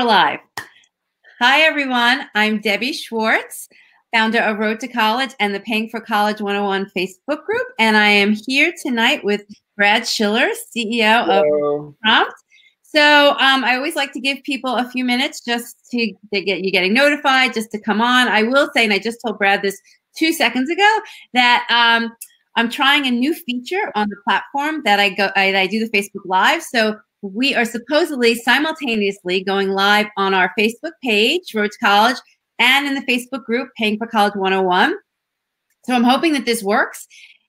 we're live. Hi, everyone. I'm Debbie Schwartz, founder of Road to College and the Paying for College 101 Facebook group. And I am here tonight with Brad Schiller, CEO Hello. of Prompt. So um, I always like to give people a few minutes just to, to get you getting notified, just to come on. I will say, and I just told Brad this two seconds ago, that um, I'm trying a new feature on the platform that I go I, I do the Facebook Live. So we are supposedly simultaneously going live on our Facebook page, Road to College, and in the Facebook group, Paying for College 101. So I'm hoping that this works.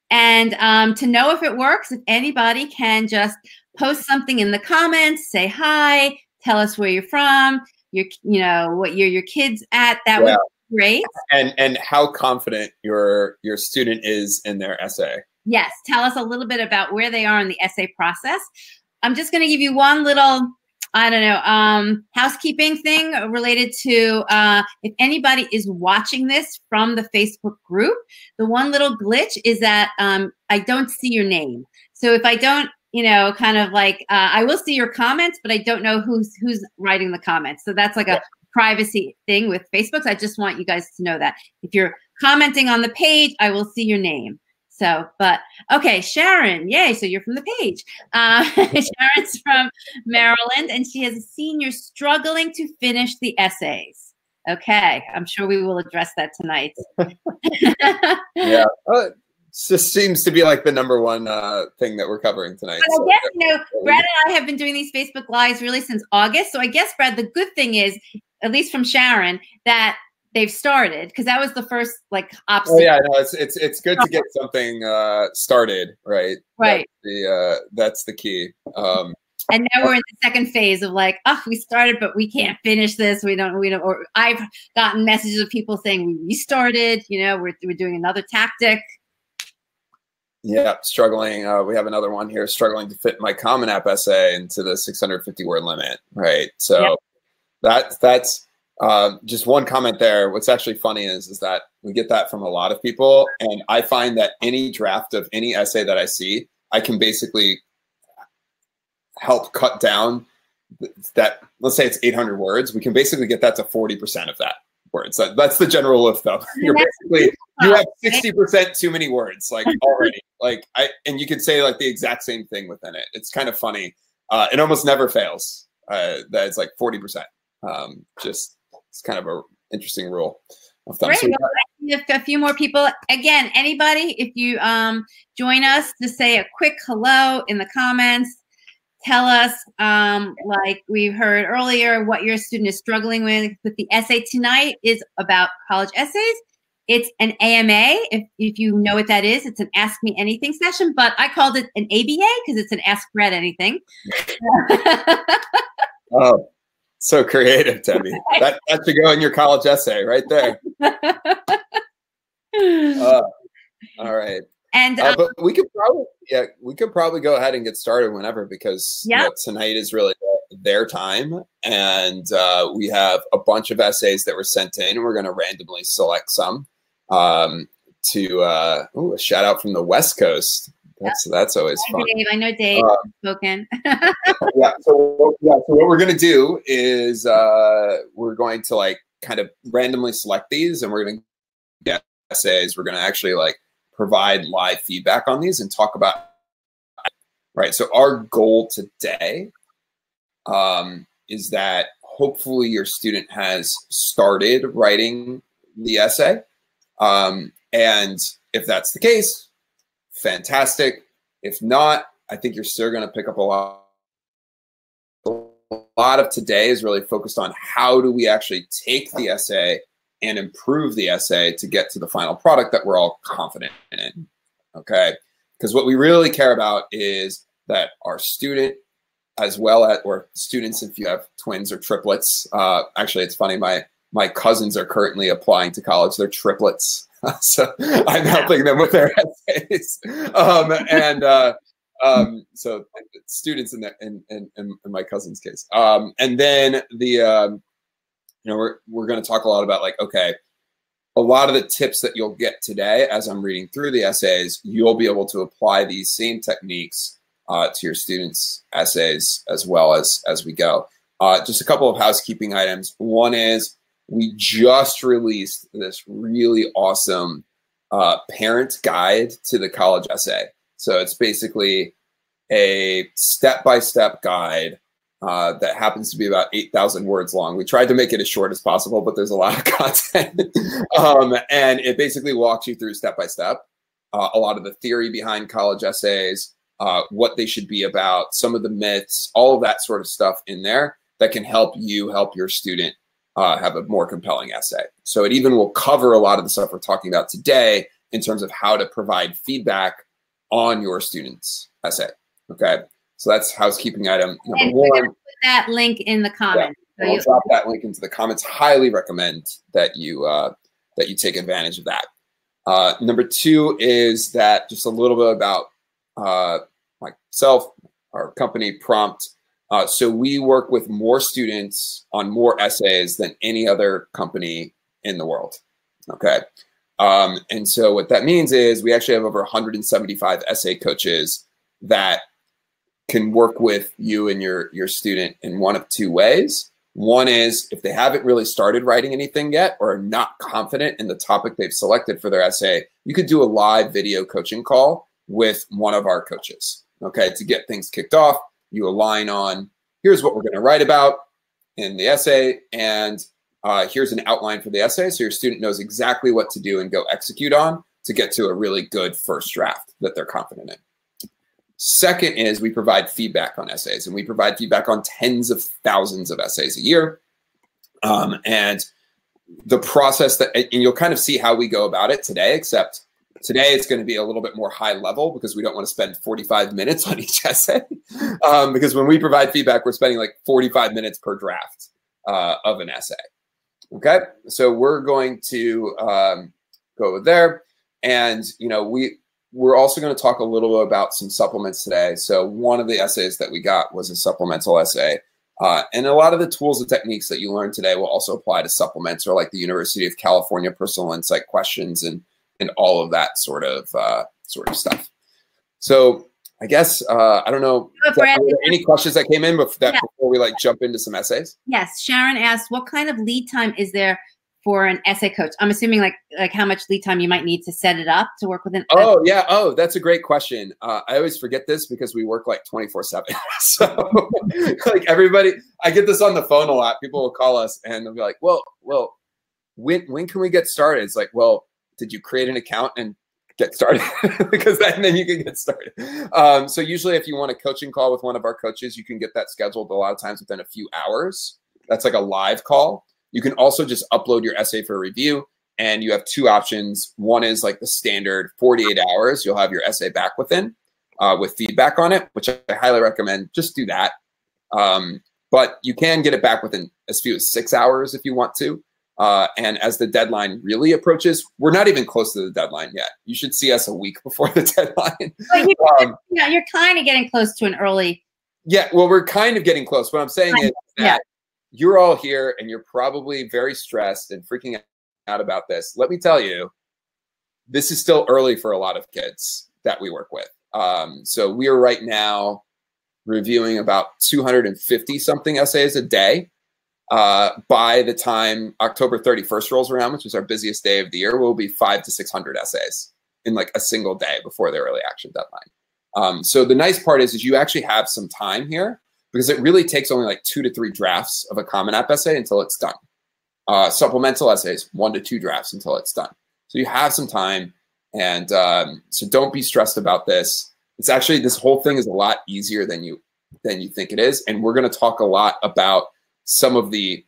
And um, to know if it works, if anybody can just post something in the comments, say hi, tell us where you're from, your, you know, what year your kids at, that yeah. would be great. And and how confident your your student is in their essay. Yes, tell us a little bit about where they are in the essay process. I'm just going to give you one little, I don't know, um, housekeeping thing related to uh, if anybody is watching this from the Facebook group. The one little glitch is that um, I don't see your name. So if I don't, you know, kind of like uh, I will see your comments, but I don't know who's who's writing the comments. So that's like a privacy thing with Facebook. So I just want you guys to know that if you're commenting on the page, I will see your name. So, but okay, Sharon, yay. So you're from the page. Uh, Sharon's from Maryland and she has a senior struggling to finish the essays. Okay, I'm sure we will address that tonight. yeah. Uh, just seems to be like the number one uh, thing that we're covering tonight. So. I guess, you know, Brad and I have been doing these Facebook Lives really since August. So I guess, Brad, the good thing is, at least from Sharon, that they've started because that was the first like obstacle. Oh yeah, no, it's it's it's good to get something uh, started, right? Right. That's the uh, that's the key. Um, and now we're in the second phase of like, oh, we started, but we can't finish this. We don't, we don't. Or I've gotten messages of people saying we restarted. You know, we're we're doing another tactic. Yeah, struggling. Uh, we have another one here, struggling to fit my Common App essay into the 650 word limit. Right. So yep. that that's uh, just one comment there. What's actually funny is is that we get that from a lot of people, and I find that any draft of any essay that I see, I can basically help cut down that. Let's say it's 800 words. We can basically get that to 40% of that words. That, that's the general of thumb. You're basically you have 60% too many words, like already. like I and you could say like the exact same thing within it. It's kind of funny. Uh, it almost never fails. Uh, that it's like 40%. Um, just it's kind of a interesting rule. Great. So got- a few more people. Again, anybody, if you um, join us to say a quick hello in the comments, tell us, um, like we heard earlier, what your student is struggling with. With the essay tonight is about college essays. It's an AMA. If, if you know what that is, it's an Ask Me Anything session, but I called it an ABA because it's an Ask Brad Anything. oh, so creative, Debbie. that, that should go in your college essay right there. Uh, all right. And uh, um, but we could probably yeah we could probably go ahead and get started whenever because yeah. You know, tonight is really their time and uh, we have a bunch of essays that were sent in and we're going to randomly select some um, to uh, ooh, a shout out from the West Coast. That's that's always Hi, fun. Dave. I know Dave um, spoken. yeah. So yeah. So what we're gonna do is uh, we're going to like kind of randomly select these, and we're gonna get essays. We're gonna actually like provide live feedback on these and talk about. Right. So our goal today um, is that hopefully your student has started writing the essay, um, and if that's the case, fantastic. If not, I think you're still going to pick up a lot. A lot of today is really focused on how do we actually take the essay and improve the essay to get to the final product that we're all confident in. Okay. Because what we really care about is that our student, as well as, or students, if you have twins or triplets, uh, actually, it's funny, my, my cousins are currently applying to college. They're triplets. so I'm helping them with their essays. Um, and uh, um, so students in, the, in, in, in, my cousin's case. Um, and then the, um, you know, we're, we're going to talk a lot about like, okay, a lot of the tips that you'll get today as I'm reading through the essays, you'll be able to apply these same techniques uh, to your students' essays as well as as we go. Uh, just a couple of housekeeping items. One is we just released this really awesome uh, parent guide to the college essay. So it's basically a step-by-step guide uh, that happens to be about 8,000 words long. We tried to make it as short as possible, but there's a lot of content. um, and it basically walks you through step by step uh, a lot of the theory behind college essays, uh, what they should be about, some of the myths, all of that sort of stuff in there that can help you help your student uh, have a more compelling essay. So it even will cover a lot of the stuff we're talking about today in terms of how to provide feedback on your student's essay. Okay. So that's housekeeping item number and one. Put that link in the comments. Yeah, so I'll drop that link into the comments. Highly recommend that you uh, that you take advantage of that. Uh, number two is that just a little bit about uh, myself, our company Prompt. Uh, so we work with more students on more essays than any other company in the world. Okay. Um, and so what that means is we actually have over 175 essay coaches that can work with you and your your student in one of two ways. One is if they haven't really started writing anything yet or are not confident in the topic they've selected for their essay, you could do a live video coaching call with one of our coaches. Okay, to get things kicked off, you align on here's what we're going to write about in the essay, and uh, here's an outline for the essay, so your student knows exactly what to do and go execute on to get to a really good first draft that they're confident in. Second is we provide feedback on essays, and we provide feedback on tens of thousands of essays a year. Um, and the process that, and you'll kind of see how we go about it today, except today it's going to be a little bit more high level because we don't want to spend 45 minutes on each essay. Um, because when we provide feedback, we're spending like 45 minutes per draft uh, of an essay. Okay, so we're going to um, go there. And, you know, we, we're also going to talk a little bit about some supplements today. So one of the essays that we got was a supplemental essay. Uh, and a lot of the tools and techniques that you learned today will also apply to supplements or like the University of California personal insight questions and and all of that sort of uh, sort of stuff. So I guess uh, I don't know. Brad, any questions that came in before, that, yeah. before we like jump into some essays? Yes, Sharon asked, "What kind of lead time is there for an essay coach? I'm assuming like like how much lead time you might need to set it up to work with an. Oh yeah, oh that's a great question. Uh, I always forget this because we work like 24 seven. So like everybody, I get this on the phone a lot. People will call us and they'll be like, "Well, well, when when can we get started?" It's like, well, did you create an account and get started because then, then you can get started. Um, so usually if you want a coaching call with one of our coaches, you can get that scheduled a lot of times within a few hours. That's like a live call. You can also just upload your essay for review and you have two options. One is like the standard 48 hours. You'll have your essay back within uh, with feedback on it, which I highly recommend. Just do that. Um, but you can get it back within as few as six hours if you want to. Uh, and as the deadline really approaches, we're not even close to the deadline yet. You should see us a week before the deadline. You're, um, yeah, you're kind of getting close to an early. Yeah, well, we're kind of getting close. What I'm saying is that yeah you're all here and you're probably very stressed and freaking out about this. Let me tell you, this is still early for a lot of kids that we work with. Um, so we are right now reviewing about 250 something essays a day. Uh, by the time October 31st rolls around, which is our busiest day of the year, we'll be five to 600 essays in like a single day before the early action deadline. Um, so the nice part is, is you actually have some time here because it really takes only like two to three drafts of a Common App essay until it's done. Uh, supplemental essays, one to two drafts until it's done. So you have some time. And um, so don't be stressed about this. It's actually, this whole thing is a lot easier than you than you think it is. And we're going to talk a lot about some of the,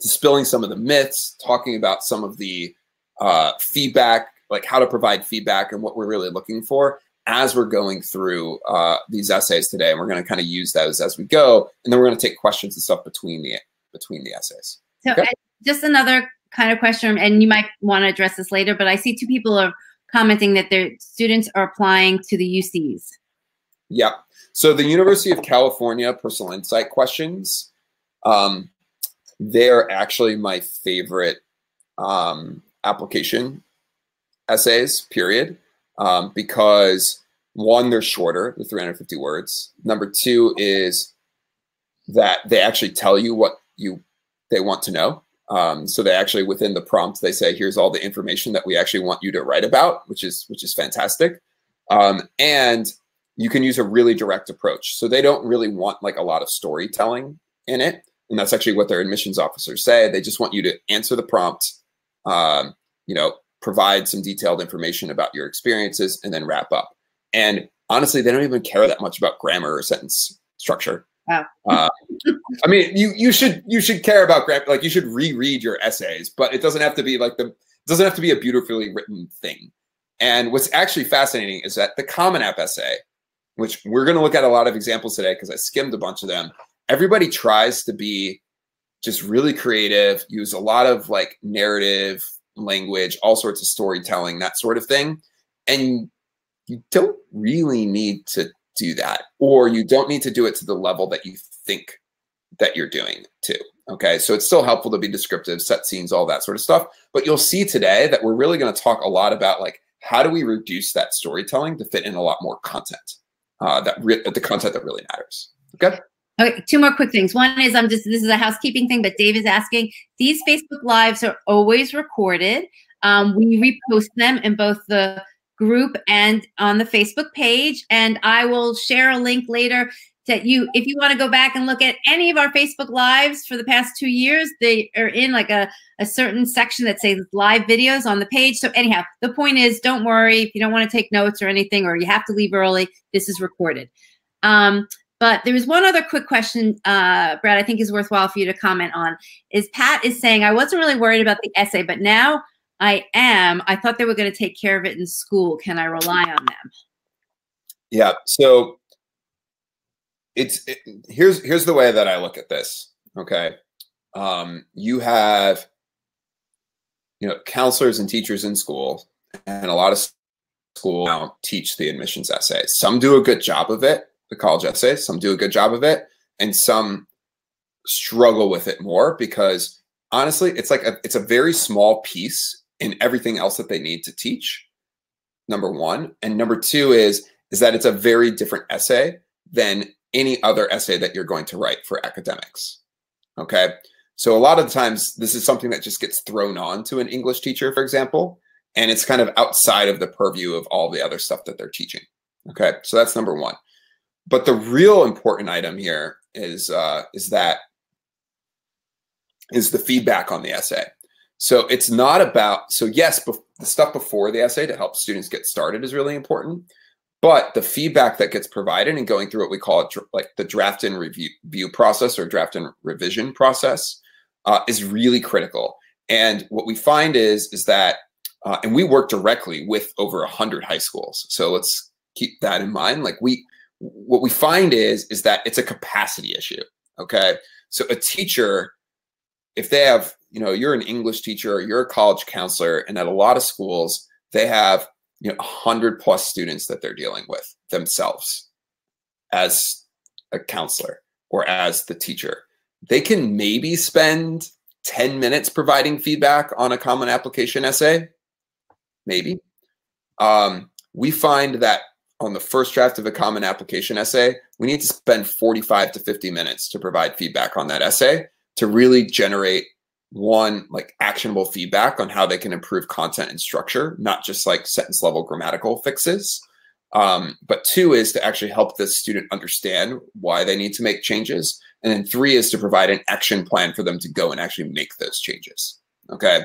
dispelling some of the myths, talking about some of the uh, feedback, like how to provide feedback and what we're really looking for as we're going through uh, these essays today, and we're going to kind of use those as we go, and then we're going to take questions and stuff between the between the essays. So, okay? just another kind of question, and you might want to address this later, but I see two people are commenting that their students are applying to the UCs. Yeah. So the University of California personal insight questions, um, they're actually my favorite um, application essays. Period um, because one, they're shorter, the 350 words. Number two is that they actually tell you what you they want to know. Um, so they actually within the prompt they say here's all the information that we actually want you to write about, which is which is fantastic. Um, and you can use a really direct approach. So they don't really want like a lot of storytelling in it, and that's actually what their admissions officers say. They just want you to answer the prompt, um, you know, provide some detailed information about your experiences, and then wrap up. And honestly, they don't even care that much about grammar or sentence structure. Wow. uh, I mean, you you should you should care about grammar. Like you should reread your essays, but it doesn't have to be like the it doesn't have to be a beautifully written thing. And what's actually fascinating is that the Common App essay, which we're going to look at a lot of examples today because I skimmed a bunch of them. Everybody tries to be just really creative, use a lot of like narrative language, all sorts of storytelling, that sort of thing. And you don't really need to do that, or you don't need to do it to the level that you think that you're doing too. Okay, so it's still helpful to be descriptive, set scenes, all that sort of stuff. But you'll see today that we're really going to talk a lot about like how do we reduce that storytelling to fit in a lot more content, uh, that the content that really matters. Okay. Okay, two more quick things. One is I'm just this is a housekeeping thing, but Dave is asking. These Facebook lives are always recorded. Um, we repost them in both the group and on the Facebook page. And I will share a link later that you, if you want to go back and look at any of our Facebook lives for the past two years, they are in like a, a certain section that says live videos on the page. So anyhow, the point is don't worry if you don't want to take notes or anything, or you have to leave early, this is recorded. Um, but there was one other quick question, uh, Brad, I think is worthwhile for you to comment on. Is Pat is saying, I wasn't really worried about the essay, but now I am. I thought they were going to take care of it in school. Can I rely on them? Yeah. So it's it, here's here's the way that I look at this. Okay. Um, you have you know counselors and teachers in school, and a lot of school now teach the admissions essay. Some do a good job of it, the college essay. Some do a good job of it, and some struggle with it more because honestly, it's like a, it's a very small piece in everything else that they need to teach. Number one, and number two is is that it's a very different essay than any other essay that you're going to write for academics. Okay. So a lot of the times this is something that just gets thrown on to an English teacher, for example, and it's kind of outside of the purview of all the other stuff that they're teaching. Okay. So that's number one. But the real important item here is uh, is that is the feedback on the essay. So it's not about, so yes, the stuff before the essay to help students get started is really important, but the feedback that gets provided and going through what we call it like the draft and review, review process or draft and revision process uh, is really critical. And what we find is, is that, uh, and we work directly with over a hundred high schools. So let's keep that in mind. Like we, what we find is, is that it's a capacity issue. Okay. So a teacher, if they have you know you're an english teacher you're a college counselor and at a lot of schools they have you know 100 plus students that they're dealing with themselves as a counselor or as the teacher they can maybe spend 10 minutes providing feedback on a common application essay maybe um, we find that on the first draft of a common application essay we need to spend 45 to 50 minutes to provide feedback on that essay to really generate one like actionable feedback on how they can improve content and structure, not just like sentence level grammatical fixes. Um, but two is to actually help the student understand why they need to make changes. And then three is to provide an action plan for them to go and actually make those changes. Okay.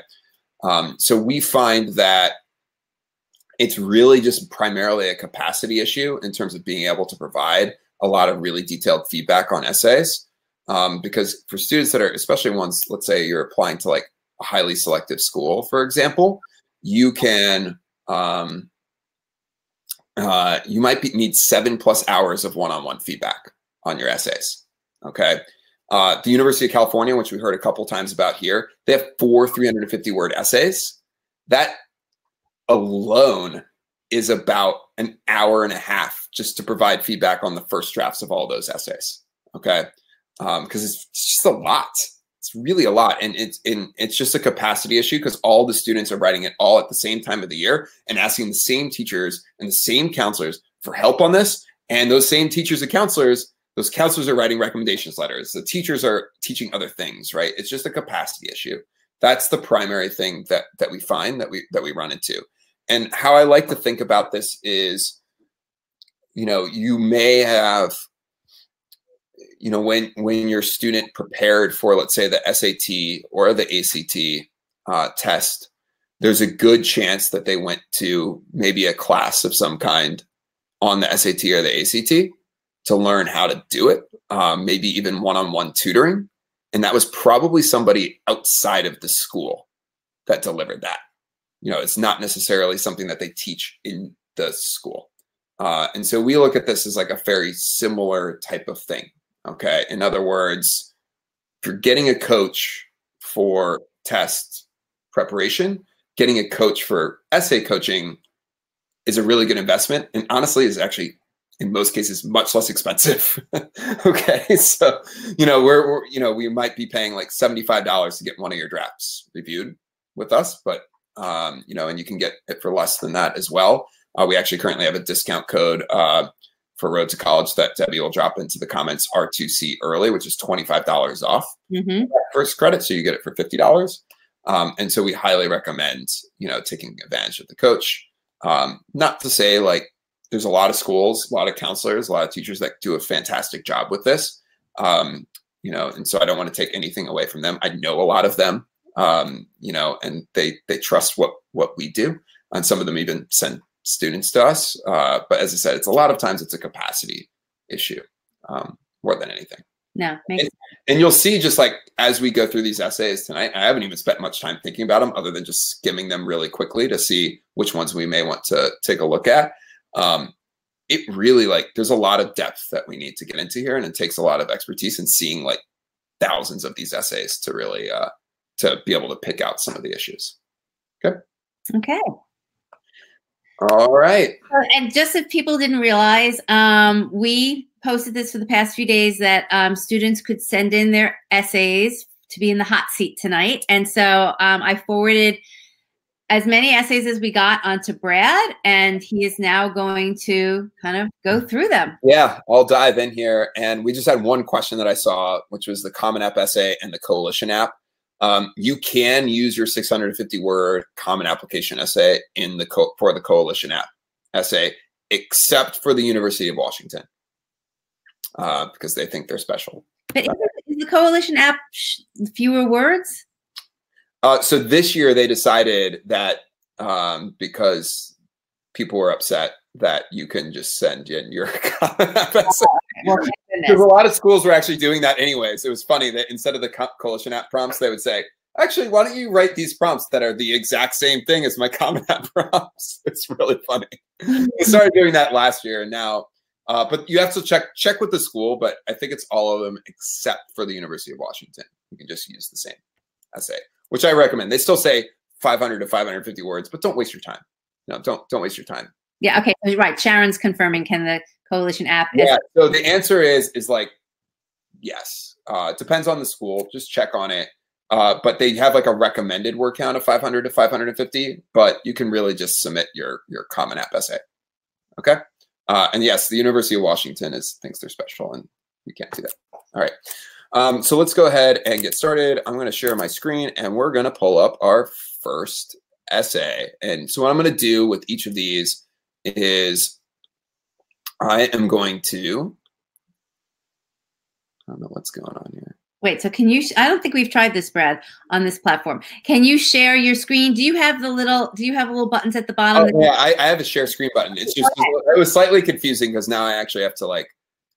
Um, so we find that it's really just primarily a capacity issue in terms of being able to provide a lot of really detailed feedback on essays. Um, because for students that are, especially ones, let's say you're applying to like a highly selective school, for example, you can, um, uh, you might be, need seven plus hours of one-on-one -on -one feedback on your essays. Okay. Uh, the University of California, which we heard a couple times about here, they have four 350 word essays. That alone is about an hour and a half just to provide feedback on the first drafts of all those essays. Okay because um, it's just a lot. It's really a lot, and it's in it's just a capacity issue because all the students are writing it all at the same time of the year and asking the same teachers and the same counselors for help on this, and those same teachers and counselors those counselors are writing recommendations letters. The teachers are teaching other things, right? It's just a capacity issue. That's the primary thing that that we find that we that we run into. And how I like to think about this is, you know, you may have, you know, when when your student prepared for, let's say, the SAT or the ACT uh, test, there's a good chance that they went to maybe a class of some kind on the SAT or the ACT to learn how to do it, um, maybe even one-on-one tutoring. And that was probably somebody outside of the school that delivered that. You know, it's not necessarily something that they teach in the school. Uh, and so we look at this as like a very similar type of thing. Okay. In other words, if you're getting a coach for test preparation, getting a coach for essay coaching is a really good investment. And honestly, is actually in most cases much less expensive. okay, so you know we're, we're, you know we might be paying like seventy five dollars to get one of your drafts reviewed with us, but um, you know, and you can get it for less than that as well. Uh, we actually currently have a discount code uh, for Road to College that Debbie will drop into the comments R2C early, which is twenty five dollars off mm-hmm. first credit, so you get it for fifty dollars. Um, and so we highly recommend you know taking advantage of the coach. Um, not to say like there's a lot of schools, a lot of counselors, a lot of teachers that do a fantastic job with this. Um, you know, and so I don't want to take anything away from them. I know a lot of them, um, you know, and they they trust what what we do, and some of them even send students to us. Uh, but as I said, it's a lot of times it's a capacity issue um, more than anything. No, and, and, you'll see just like as we go through these essays tonight, I haven't even spent much time thinking about them other than just skimming them really quickly to see which ones we may want to take a look at um, it really like there's a lot of depth that we need to get into here and it takes a lot of expertise and seeing like thousands of these essays to really uh, to be able to pick out some of the issues okay okay all right and just if people didn't realize um, we posted this for the past few days that um, students could send in their essays to be in the hot seat tonight and so um, i forwarded as many essays as we got onto Brad, and he is now going to kind of go through them. Yeah, I'll dive in here. And we just had one question that I saw, which was the Common App essay and the Coalition app. Um, you can use your 650 word Common Application essay in the co- for the Coalition app essay, except for the University of Washington, uh, because they think they're special. But is the Coalition app fewer words? Uh, so this year they decided that um, because people were upset that you can just send in your because a lot of schools were actually doing that anyways. It was funny that instead of the co coalition app prompts, they would say, actually, why don't you write these prompts that are the exact same thing as my common app prompts? It's really funny. we started doing that last year and now, uh, but you have to check check with the school, but I think it's all of them except for the University of Washington. You can just use the same essay which I recommend. They still say 500 to 550 words, but don't waste your time. No, don't don't waste your time. Yeah. Okay. Right. Sharon's confirming. Can the coalition app? Yeah. So the answer is is like yes. Uh, it depends on the school. Just check on it. Uh, but they have like a recommended word count of 500 to 550. But you can really just submit your your Common App essay. Okay. Uh, and yes, the University of Washington is thinks they're special, and you can't do that. All right. Um, so let's go ahead and get started. I'm going to share my screen and we're going to pull up our first essay. And so what I'm going to do with each of these is I am going to, I don't know what's going on here. Wait, so can you, I don't think we've tried this, Brad, on this platform. Can you share your screen? Do you have the little, do you have a little buttons at the bottom? Oh, yeah, I, I, have a share screen button. It's just, it was slightly confusing because now I actually have to like,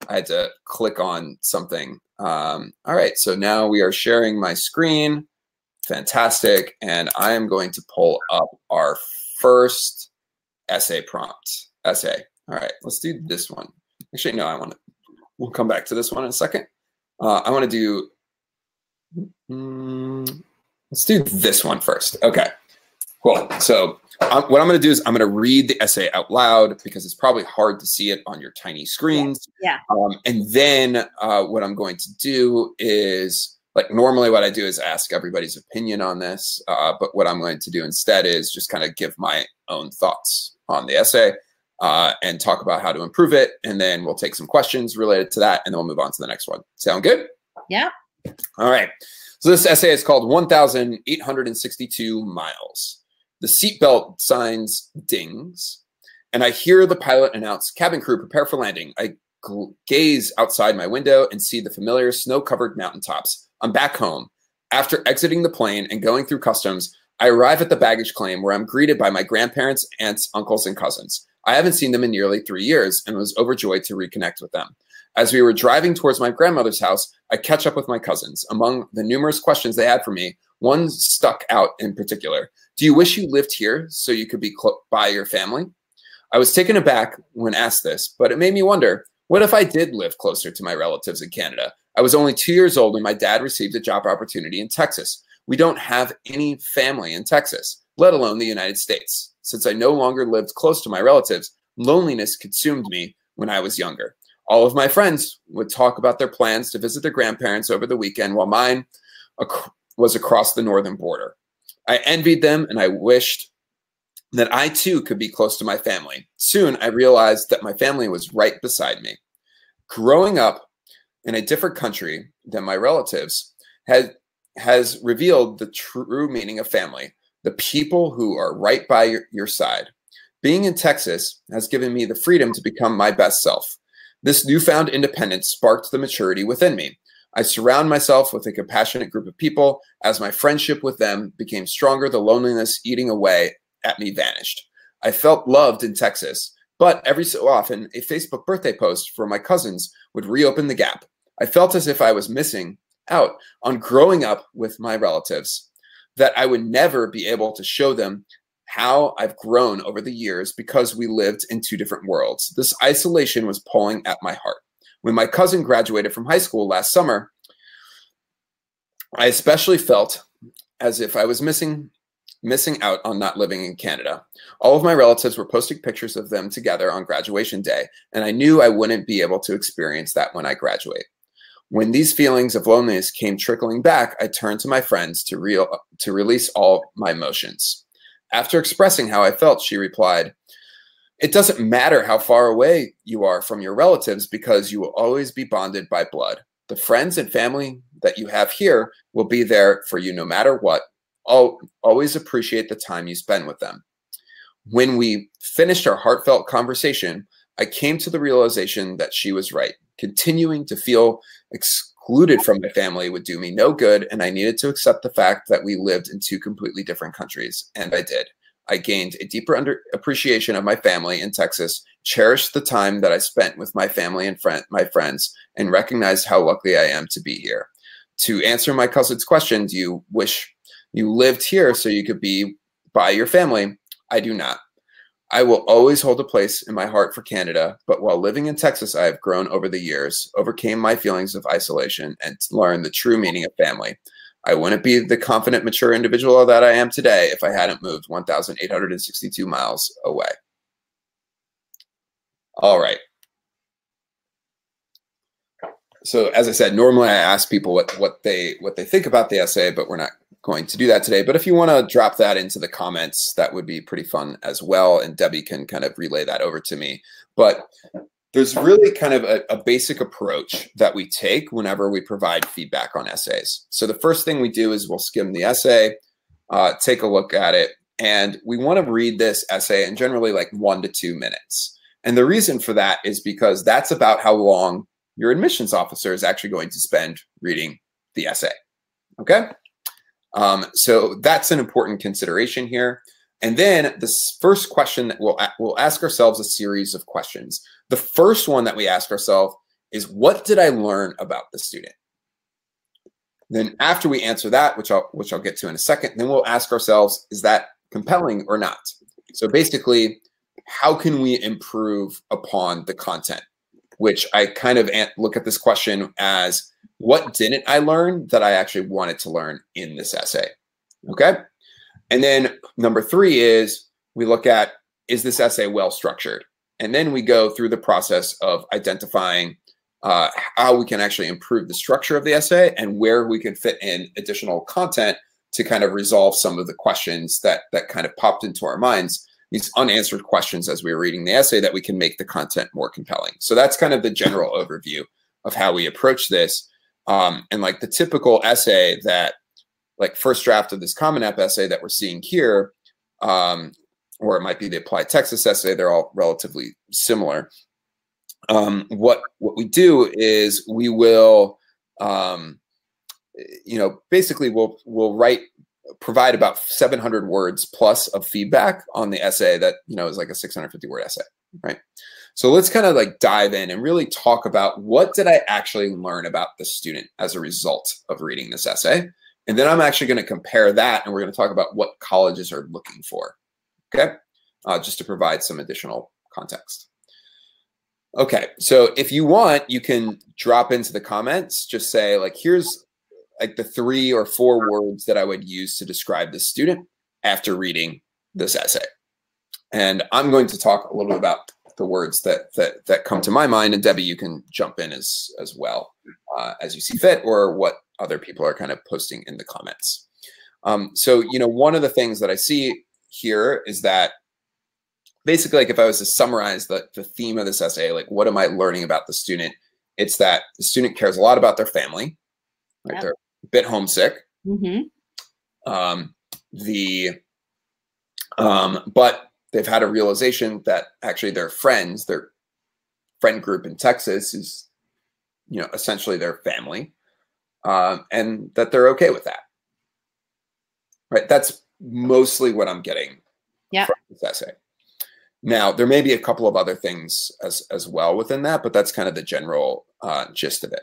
I had to click on something um, all right, so now we are sharing my screen. Fantastic. And I am going to pull up our first essay prompt. Essay. All right, let's do this one. Actually, no, I want to, we'll come back to this one in a second. Uh, I want to do, mm, let's do this one first. Okay, cool. So um, what I'm going to do is I'm going to read the essay out loud because it's probably hard to see it on your tiny screens. Yeah. Um, and then uh, what I'm going to do is like normally what I do is ask everybody's opinion on this. Uh, but what I'm going to do instead is just kind of give my own thoughts on the essay. uh, and talk about how to improve it. And then we'll take some questions related to that, and then we'll move on to the next one. Sound good? Yeah. All right. So this essay is called 1,862 Miles. The seatbelt signs dings, and I hear the pilot announce, cabin crew, prepare for landing. I gaze outside my window and see the familiar snow-covered mountaintops. I'm back home. After exiting the plane and going through customs, I arrive at the baggage claim where I'm greeted by my grandparents, aunts, uncles, and cousins. I haven't seen them in nearly three years and was overjoyed to reconnect with them. As we were driving towards my grandmother's house, I catch up with my cousins. Among the numerous questions they had for me, one stuck out in particular. Do you wish you lived here so you could be by your family? I was taken aback when asked this, but it made me wonder, what if I did live closer to my relatives in Canada? I was only two years old when my dad received a job opportunity in Texas. We don't have any family in Texas, let alone the United States. Since I no longer lived close to my relatives, loneliness consumed me when I was younger. All of my friends would talk about their plans to visit their grandparents over the weekend while mine ac was across the northern border. I envied them and I wished that I too could be close to my family. Soon I realized that my family was right beside me. Growing up in a different country than my relatives had, has revealed the true meaning of family the people who are right by your, your side. Being in Texas has given me the freedom to become my best self. This newfound independence sparked the maturity within me. I surround myself with a compassionate group of people. As my friendship with them became stronger, the loneliness eating away at me vanished. I felt loved in Texas, but every so often, a Facebook birthday post from my cousins would reopen the gap. I felt as if I was missing out on growing up with my relatives that I would never be able to show them how I've grown over the years because we lived in two different worlds. This isolation was pulling at my heart. When my cousin graduated from high school last summer, I especially felt as if I was missing missing out on not living in Canada. All of my relatives were posting pictures of them together on graduation day, and I knew I wouldn't be able to experience that when I graduate. When these feelings of loneliness came trickling back, I turned to my friends to, real, to release all my emotions. After expressing how I felt, she replied, It doesn't matter how far away you are from your relatives because you will always be bonded by blood. The friends and family that you have here will be there for you no matter what. I'll always appreciate the time you spend with them. When we finished our heartfelt conversation, I came to the realization that she was right. Continuing to feel excluded from my family would do me no good, and I needed to accept the fact that we lived in two completely different countries, and I did. I gained a deeper under appreciation of my family in Texas, cherished the time that I spent with my family and my friends, and recognized how lucky I am to be here. To answer my cousin's question, do you wish you lived here so you could be by your family? I do not. I will always hold a place in my heart for Canada, but while living in Texas, I have grown over the years, overcame my feelings of isolation, and learned the true meaning of family. I wouldn't be the confident, mature individual that I am today if I hadn't moved 1,862 miles away. All right. So as I said, normally I ask people what, what they what they think about the essay, but we're not going to do that today. But if you want to drop that into the comments, that would be pretty fun as well. And Debbie can kind of relay that over to me. But there's really kind of a, a, basic approach that we take whenever we provide feedback on essays. So the first thing we do is we'll skim the essay, uh, take a look at it, and we want to read this essay in generally like one to two minutes. And the reason for that is because that's about how long your admissions officer is actually going to spend reading the essay. Okay? Um, so that's an important consideration here. And then the first question that we'll, we'll ask ourselves a series of questions. The first one that we ask ourselves is, what did I learn about the student? Then after we answer that, which I'll, which I'll get to in a second, then we'll ask ourselves, is that compelling or not? So basically, how can we improve upon the content? Which I kind of look at this question as what didn't I learn that I actually wanted to learn in this essay? Okay. And then number three is we look at is this essay well structured? And then we go through the process of identifying uh, how we can actually improve the structure of the essay and where we can fit in additional content to kind of resolve some of the questions that that kind of popped into our minds these unanswered questions as we were reading the essay that we can make the content more compelling. So that's kind of the general overview of how we approach this. Um, and like the typical essay that, like first draft of this Common App essay that we're seeing here, um, or it might be the ApplyTexas essay, they're all relatively similar. Um, what what we do is we will, um, you know, basically we'll we'll write provide about 700 words plus of feedback on the essay that you know is like a 650 word essay, right? So let's kind of like dive in and really talk about what did I actually learn about the student as a result of reading this essay. And then I'm actually going to compare that and we're going to talk about what colleges are looking for. Okay. Uh, just to provide some additional context. Okay. So if you want, you can drop into the comments, just say like, here's like the three or four words that I would use to describe the student after reading this essay. And I'm going to talk a little bit about the words that that that come to my mind. And Debbie, you can jump in as as well uh, as you see fit, or what other people are kind of posting in the comments. Um, so you know, one of the things that I see here is that basically, like if I was to summarize the the theme of this essay, like what am I learning about the student? It's that the student cares a lot about their family, right? Yep. They're bit homesick. Mm-hmm. Um, the um, but they've had a realization that actually their friends, their friend group in Texas is, you know, essentially their family, um, and that they're okay with that. Right. That's mostly what I'm getting yeah. from this essay. Now, there may be a couple of other things as, as well within that, but that's kind of the general uh, gist of it.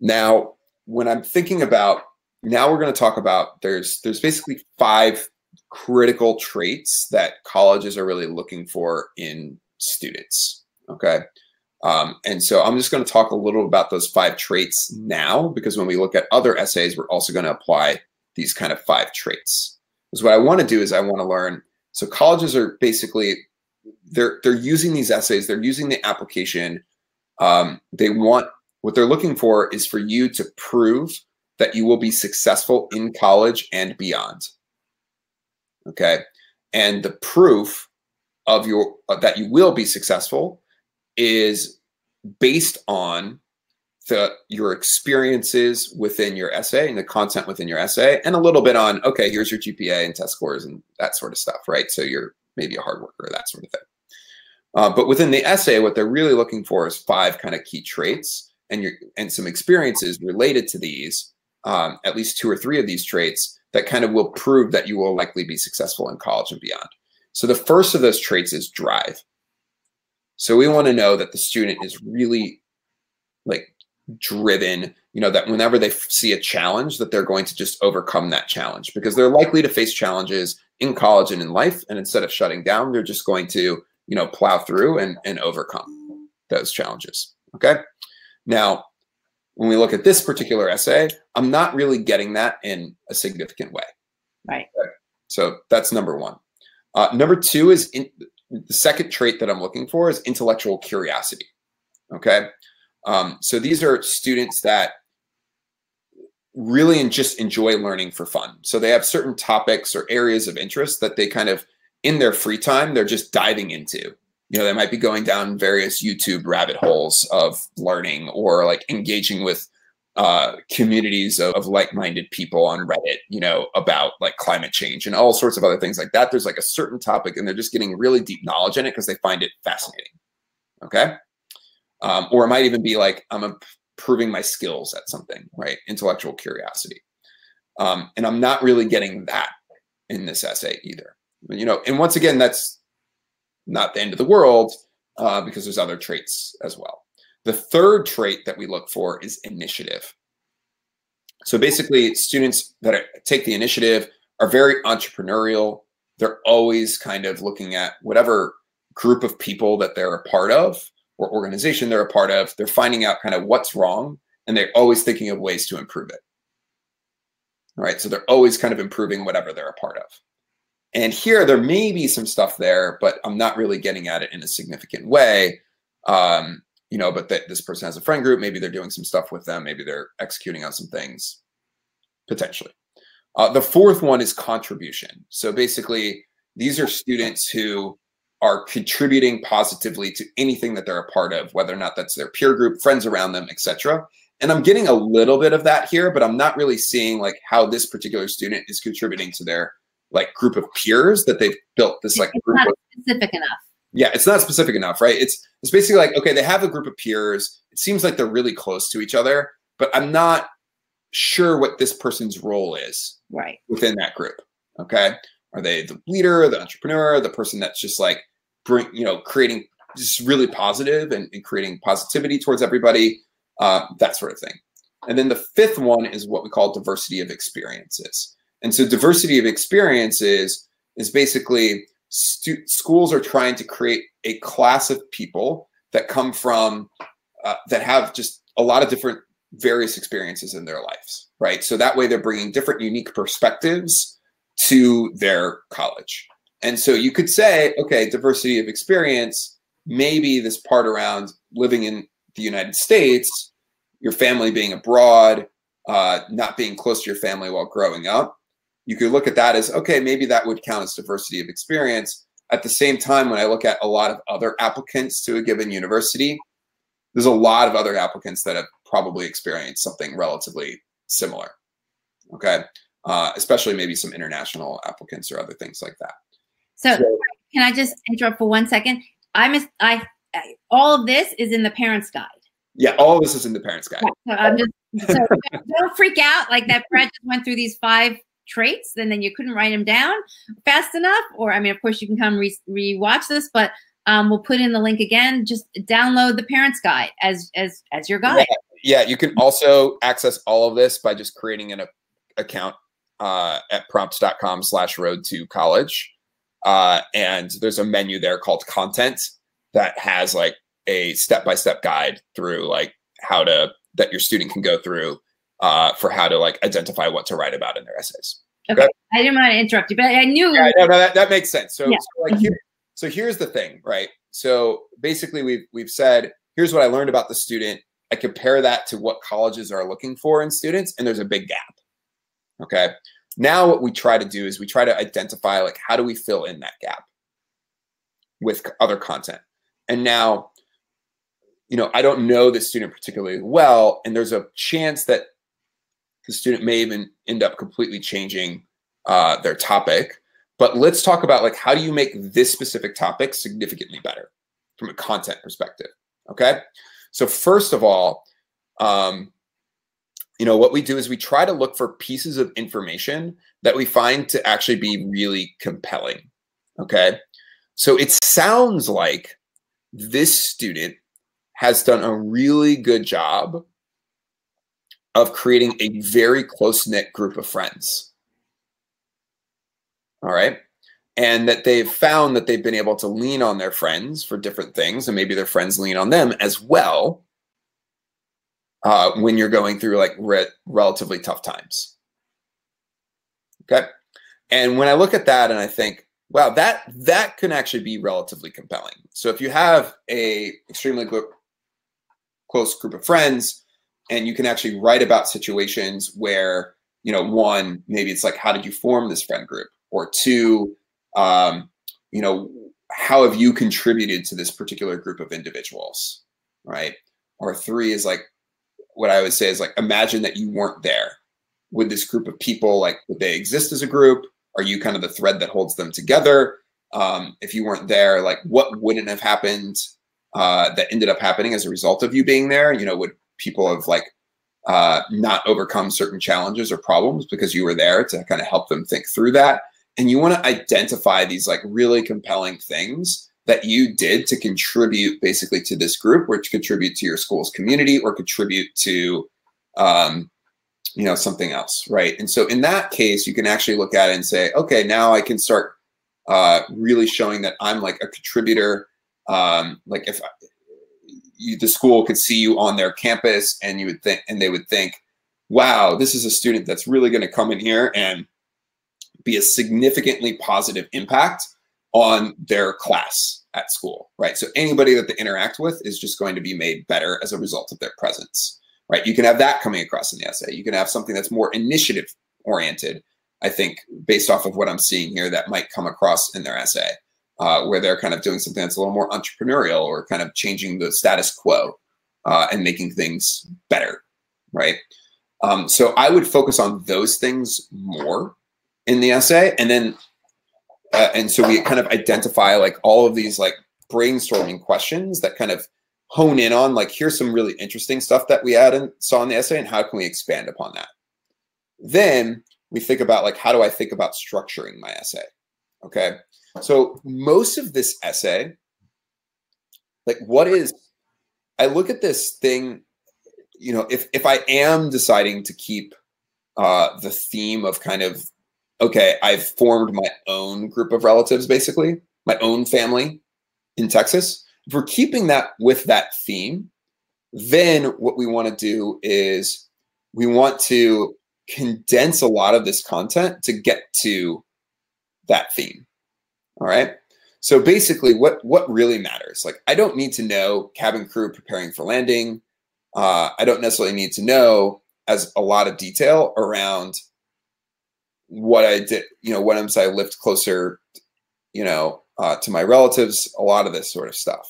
Now, when I'm thinking about now, we're going to talk about there's there's basically five critical traits that colleges are really looking for in students. Okay. Um, and so I'm just going to talk a little about those five traits now, because when we look at other essays, we're also going to apply these kind of five traits. Because what I want to do is I want to learn. So colleges are basically they're they're using these essays, they're using the application. Um, they want what they're looking for is for you to prove that you will be successful in college and beyond. Okay. And the proof of your uh, that you will be successful is based on the your experiences within your essay and the content within your essay and a little bit on okay here's your gpa and test scores and that sort of stuff right so you're maybe a hard worker that sort of thing uh, but within the essay what they're really looking for is five kind of key traits and your and some experiences related to these um, at least two or three of these traits that kind of will prove that you will likely be successful in college and beyond. So the first of those traits is drive. So we want to know that the student is really like driven, you know, that whenever they see a challenge that they're going to just overcome that challenge because they're likely to face challenges in college and in life and instead of shutting down, they're just going to, you know, plow through and and overcome those challenges. Okay? Now, when we look at this particular essay, I'm not really getting that in a significant way. Right. So that's number one. Uh, number two is in, the second trait that I'm looking for is intellectual curiosity. Okay. Um, so these are students that really just enjoy learning for fun. So they have certain topics or areas of interest that they kind of, in their free time, they're just diving into you know, they might be going down various YouTube rabbit holes of learning or like engaging with uh, communities of, of like-minded people on Reddit, you know, about like climate change and all sorts of other things like that. There's like a certain topic and they're just getting really deep knowledge in it because they find it fascinating. Okay. Um, or it might even be like, I'm improving my skills at something, right? Intellectual curiosity. Um, and I'm not really getting that in this essay either. You know, and once again, that's not the end of the world uh, because there's other traits as well. The third trait that we look for is initiative. So basically, students that take the initiative are very entrepreneurial. They're always kind of looking at whatever group of people that they're a part of or organization they're a part of. They're finding out kind of what's wrong and they're always thinking of ways to improve it. All right. So they're always kind of improving whatever they're a part of. And here, there may be some stuff there, but I'm not really getting at it in a significant way. Um, you know, but that this person has a friend group. Maybe they're doing some stuff with them. Maybe they're executing on some things, potentially. Uh, the fourth one is contribution. So basically, These are students who are contributing positively to anything that they're a part of, whether or not that's their peer group, friends around them, etc. And I'm getting a little bit of that here, but I'm not really seeing like how this particular student is contributing to their like group of peers that they've built this like it's group not of. specific enough. Yeah, it's not specific enough, right? It's it's basically like okay, they have a group of peers. It seems like they're really close to each other, but I'm not sure what this person's role is Right. within that group. Okay. Are they the leader, the entrepreneur, the person that's just like bring, you know, creating just really positive and, and creating positivity towards everybody, uh, that sort of thing. And then the fifth one is what we call diversity of experiences. And so diversity of experiences is basically schools are trying to create a class of people that come from uh, that have just a lot of different various experiences in their lives, right? So that way they're bringing different unique perspectives to their college. And so you could say, okay, diversity of experience, maybe this part around living in the United States, your family being abroad, uh, not being close to your family while growing up. You could look at that as, okay, maybe that would count as diversity of experience. At the same time, when I look at a lot of other applicants to a given university, there's a lot of other applicants that have probably experienced something relatively similar. Okay. Uh, especially maybe some international applicants or other things like that. So, So- can I just interrupt for one second? I'm I, all of this is in the parents' guide. Yeah, all of this is in the parents' guide. So I'm just so don't freak out like that. Brad just went through these five traits, and then you couldn't write them down fast enough. Or I mean, of course, you can come re- rewatch this, but um, we'll put in the link again. Just download the parents' guide as as as your guide. Yeah, you can also access all of this by just creating an a- account uh, at prompts.com slash road to college. Uh, and there's a menu there called content that has like a step-by-step guide through like how to that your student can go through uh, for how to like identify what to write about in their essays. Okay, I didn't want to interrupt you, but I knew. Yeah, no, no, that, that makes sense. So, Yeah. so like here, so here's the thing, right? So basically, we've we've said here's what I learned about the student. I compare that to what colleges are looking for in students, and there's a big gap. Okay. Now what we try to do is we try to identify like how do we fill in that gap with other content. And now, you know, I don't know the student particularly well, and there's a chance that the student may even end up completely changing uh, their topic. But let's talk about like how do you make this specific topic significantly better from a content perspective? Okay. So first of all, um, you know what we do is we try to look for pieces of information that we find to actually be really compelling. Okay. So it sounds like this student has done a really good job of creating a very close knit group of friends. All right. And that they've found that they've been able to lean on their friends for different things, and maybe their friends lean on them as well uh, when you're going through like re- relatively tough times. Okay. And when I look at that and I think, wow, that that can actually be relatively compelling. So if you have a extremely close group of friends and you can actually write about situations where, you know, one, maybe it's like, how did you form this friend group? Or two, um, you know, how have you contributed to this particular group of individuals? Right. Or three is like, what I would say is like, imagine that you weren't there. Would this group of people, like, would they exist as a group? Are you kind of the thread that holds them together? Um, if you weren't there, like, what wouldn't have happened uh, that ended up happening as a result of you being there? You know, would people have like uh, not overcome certain challenges or problems because you were there to kind of help them think through that? And you want to identify these like really compelling things that you did to contribute basically to this group or to contribute to your school's community or contribute to um, you know something else right and so in that case you can actually look at it and say okay now i can start uh, really showing that i'm like a contributor um, like if you, the school could see you on their campus and you would think and they would think wow this is a student that's really going to come in here and be a significantly positive impact on their class at school, right? So anybody that they interact with is just going to be made better as a result of their presence, right? You can have that coming across in the essay. You can have something that's more initiative oriented, I think, based off of what I'm seeing here, that might come across in their essay, uh, where they're kind of doing something that's a little more entrepreneurial or kind of changing the status quo uh, and making things better, right? Um, so I would focus on those things more in the essay, and then uh, and so we kind of identify like all of these like brainstorming questions that kind of hone in on like here's some really interesting stuff that we had and saw in the essay and how can we expand upon that then we think about like how do i think about structuring my essay okay so most of this essay like what is i look at this thing you know if if i am deciding to keep uh the theme of kind of okay i've formed my own group of relatives basically my own family in Texas. If we're keeping that with that theme, then what we want to do is we want to condense a lot of this content to get to that theme. All right. So basically, what what really matters? Like, I don't need to know cabin crew preparing for landing. Uh, I don't necessarily need to know as a lot of detail around what I did. You know, what I'm I lift closer. You know, uh, to my relatives, a lot of this sort of stuff.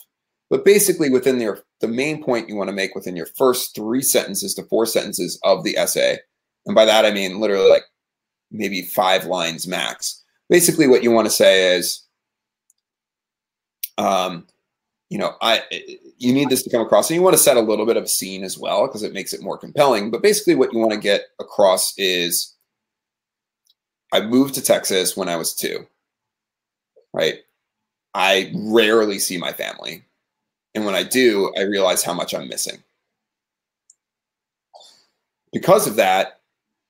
But basically, within your the main point you want to make within your first three sentences to four sentences of the essay, and by that I mean literally like maybe five lines max. Basically, what you want to say is, um, you know, I you need this to come across, and you want to set a little bit of a scene as well because it makes it more compelling. But basically, what you want to get across is, I moved to Texas when I was two, right? I rarely see my family. And when I do, I realize how much I'm missing. Because of that,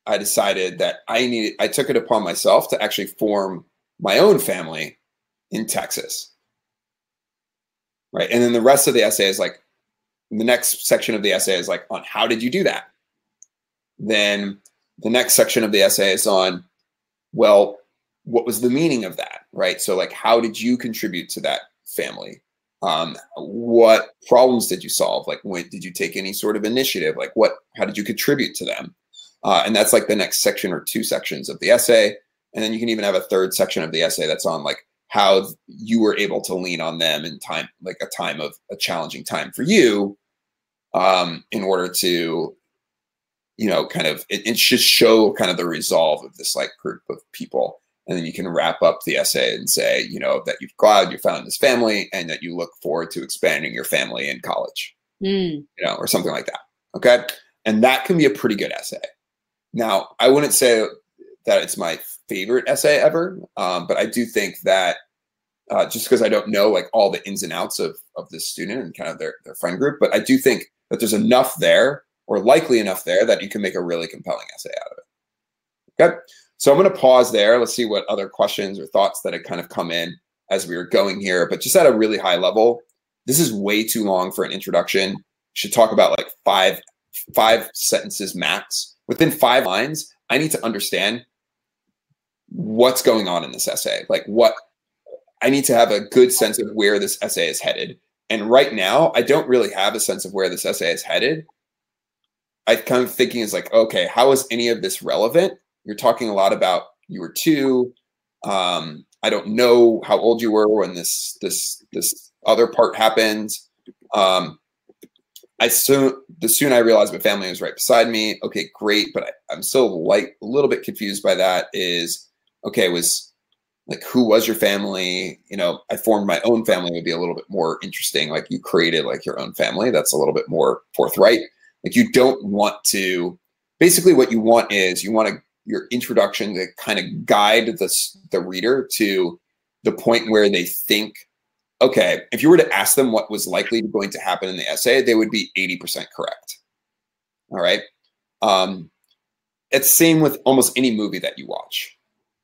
I decided that I needed, I took it upon myself to actually form my own family in Texas. Right. And then the rest of the essay is like, the next section of the essay is like on how did you do that? Then the next section of the essay is on, well, what was the meaning of that? right? So like, how did you contribute to that family? Um, what problems did you solve? Like, when did you take any sort of initiative? Like, what? How did you contribute to them? Uh, and that's like the next section or two sections of the essay. And then you can even have a third section of the essay that's on like how you were able to lean on them in time, like a time of a challenging time for you, um, in order to, you know, kind of it, it should show kind of the resolve of this like group of people. And then you can wrap up the essay and say you know that you've glad you found this family and that you look forward to expanding your family in college. Mm. you know or something like that. Okay? And that can be a pretty good essay now i wouldn't say that it's my favorite essay ever um, but i do think that uh, just because i don't know like all the ins and outs of of this student and kind of their, their friend group but i do think that there's enough there or likely enough there that you can make a really compelling essay out of it okay so I'm going to pause there. Let's see what other questions or thoughts that had kind of come in as we were going here. But just at a really high level, this is way too long for an introduction. You should talk about like five five sentences max. Within five lines, I need to understand what's going on in this essay. Like what I need to have a good sense of where this essay is headed. And right now, I don't really have a sense of where this essay is headed. I kind of thinking is like, okay, how is any of this relevant? You're talking a lot about you were two. Um, I don't know how old you were when this this this other part happened. Um, I soon the soon I realized my family was right beside me. Okay, great, but I, I'm still like a little bit confused by that. Is okay was like who was your family? You know, I formed my own family would be a little bit more interesting. Like you created like your own family. That's a little bit more forthright. Like you don't want to. Basically, what you want is you want to your introduction to kind of guide the, the reader to the point where they think, okay, if you were to ask them what was likely going to happen in the essay, they would be 80% correct. All right. Um, it's same with almost any movie that you watch.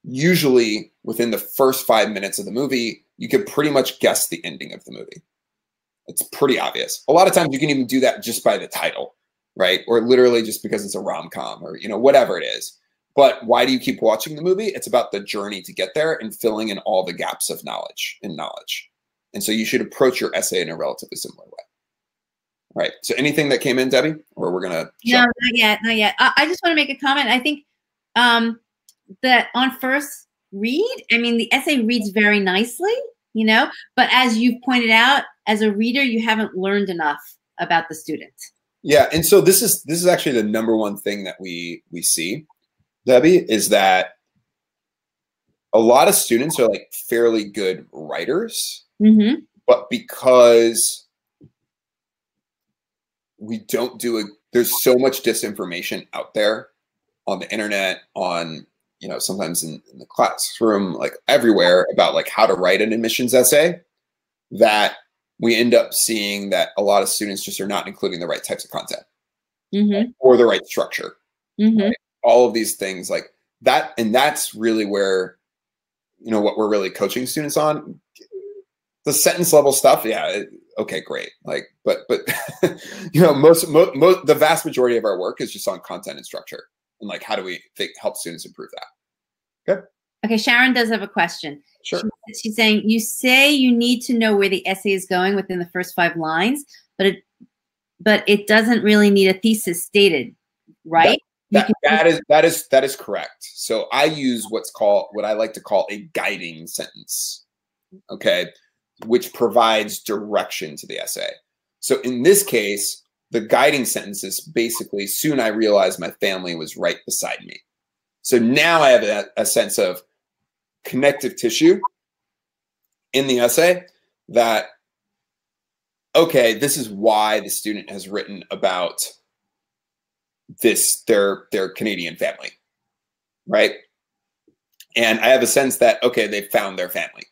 Usually within the first five minutes of the movie, you can pretty much guess the ending of the movie. It's pretty obvious. A lot of times you can even do that just by the title, right? Or literally just because it's a rom-com or, you know, whatever it is. But why do you keep watching the movie? It's about the journey to get there and filling in all the gaps of knowledge in knowledge. And so you should approach your essay in a relatively similar way. All right. So anything that came in, Debbie, or we're gonna no, not yet, not yet. I, I just want to make a comment. I think um, that on first read, I mean, the essay reads very nicely, you know, but as you've pointed out, as a reader, you haven't learned enough about the student. Yeah, and so this is this is actually the number one thing that we we see, Debbie, is that a lot of students are like fairly good writers, mm-hmm. but because we don't do a there's so much disinformation out there on the internet on you know sometimes in, in the classroom like everywhere about like how to write an admissions essay that we end up seeing that a lot of students just are not including the right types of content mm-hmm. or the right structure mm-hmm. right? all of these things like that and that's really where you know what we're really coaching students on the sentence level stuff yeah it, okay great. Like but but you know most, most most the vast majority of our work is just on content and structure and like how do we think, help students improve that. Okay okay sharon does have a question. Sure. She, she's saying you say you need to know where the essay is going within the first five lines but it but it doesn't really need a thesis stated right? That, that, that is that is that is correct. So i use what's called what i like to call a guiding sentence okay which provides direction to the essay so in this case the guiding sentence is basically soon I realized my family was right beside me. So now I have a, a sense of connective tissue in the essay that, okay, this is why the student has written about this, their, their Canadian family, right? And I have a sense that, okay, they found their family,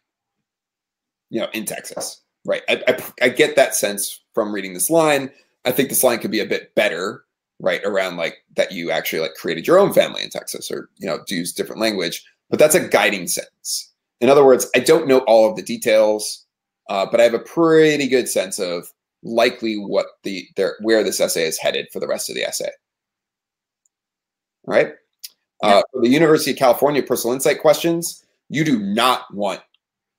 you know, in Texas, right? I, I, I get that sense from reading this line I think this line could be a bit better, right? Around like that you actually like created your own family in Texas or, you know, use different language, but that's a guiding sentence. In other words, I don't know all of the details, uh, but I have a pretty good sense of likely what the there where this essay is headed for the rest of the essay. All right. Uh, for the University of California personal insight questions, you do not want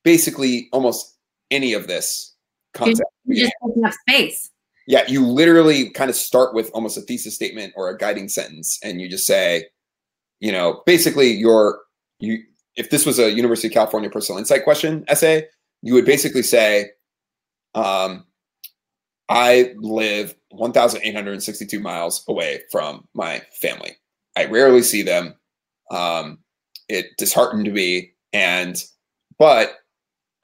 basically almost any of this content. You just have space yeah, you literally kind of start with almost a thesis statement or a guiding sentence, and you just say, you know, basically your you if this was a University of California personal insight question essay, you would basically say, um, I live 1,862 miles away from my family. I rarely see them. Um, it disheartened me, and but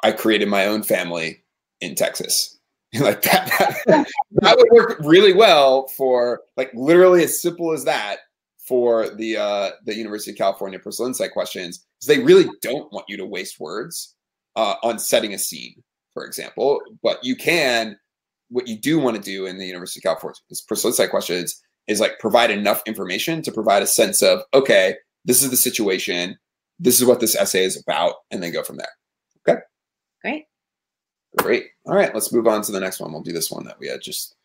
I created my own family in Texas. like that, that, that would work really well for like literally as simple as that for the uh, the University of California personal insight questions because they really don't want you to waste words uh, on setting a scene, for example. But you can, what you do want to do in the University of California personal insight questions is like provide enough information to provide a sense of okay, this is the situation, this is what this essay is about, and then go from there. Okay. Great. Great. All right, let's move on to the next one. We'll do this one that we had just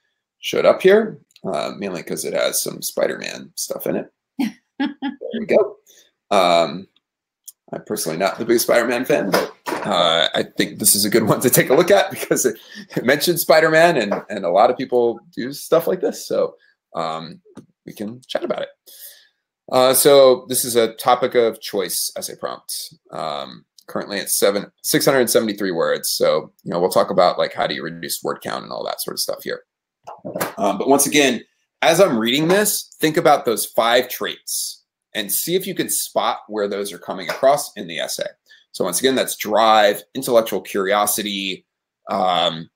showed up here, uh, mainly because it has some Spider-Man stuff in it. there we go. Um, I'm personally not the biggest Spider-Man fan, but uh, I think this is a good one to take a look at because it, it mentions Spider-Man and, and a lot of people do stuff like this. So um, we can chat about it. Uh, so this is a topic of choice essay prompt. Um, currently at seven 673 words. So, you know, we'll talk about like how do you reduce word count and all that sort of stuff here. Um, but once again, as I'm reading this, think about those five traits and see if you can spot where those are coming across in the essay. So once again, that's drive, intellectual curiosity, um,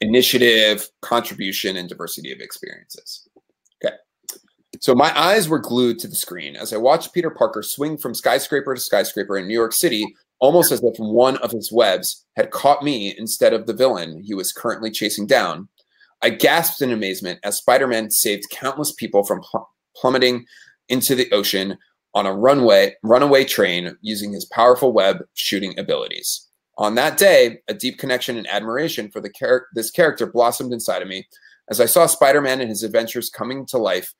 initiative, contribution, and diversity of experiences. Okay. So my eyes were glued to the screen as I watched Peter Parker swing from skyscraper to skyscraper in New York City almost as if one of his webs had caught me instead of the villain he was currently chasing down. I gasped in amazement as Spider Man saved countless people from pl plummeting into the ocean on a runway runaway train using his powerful web shooting abilities. On that day, a deep connection and admiration for the char this character blossomed inside of me as I saw Spider-Man and his adventures coming to life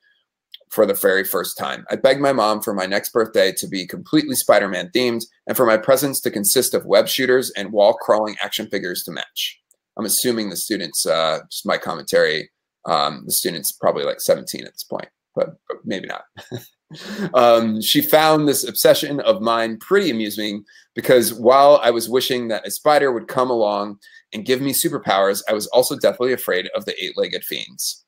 for the very first time. I begged my mom for my next birthday to be completely Spider Man themed and for my presents to consist of web shooters and wall crawling action figures to match. I'm assuming the students, uh, just my commentary, um, the student's probably like 17 at this point, but, but maybe not. um, she found this obsession of mine pretty amusing because while I was wishing that a spider would come along and give me superpowers, I was also deathly afraid of the eight legged fiends.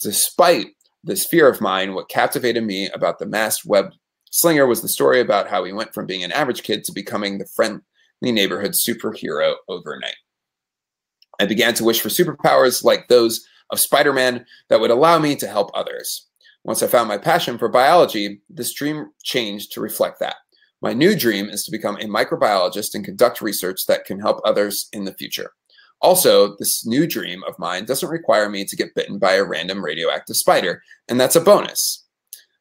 Despite this fear of mine, what captivated me about the masked web slinger was the story about how he went from being an average kid to becoming the friendly neighborhood superhero overnight. I began to wish for superpowers like those of Spider Man that would allow me to help others. Once I found my passion for biology, this dream changed to reflect that. My new dream is to become a microbiologist and conduct research that can help others in the future. Also, this new dream of mine doesn't require me to get bitten by a random radioactive spider, and that's a bonus.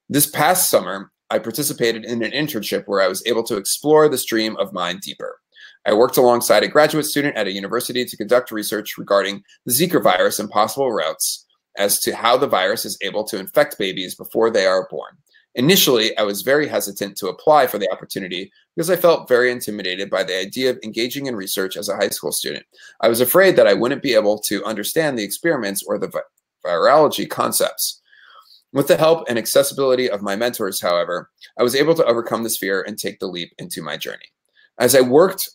This past summer, I participated in an internship where I was able to explore this dream of mine deeper. I worked alongside a graduate student at a university to conduct research regarding the Zika virus and possible routes as to how the virus is able to infect babies before they are born. Initially, I was very hesitant to apply for the opportunity because I felt very intimidated by the idea of engaging in research as a high school student. I was afraid that I wouldn't be able to understand the experiments or the virology concepts. With the help and accessibility of my mentors, however, I was able to overcome this fear and take the leap into my journey. As I worked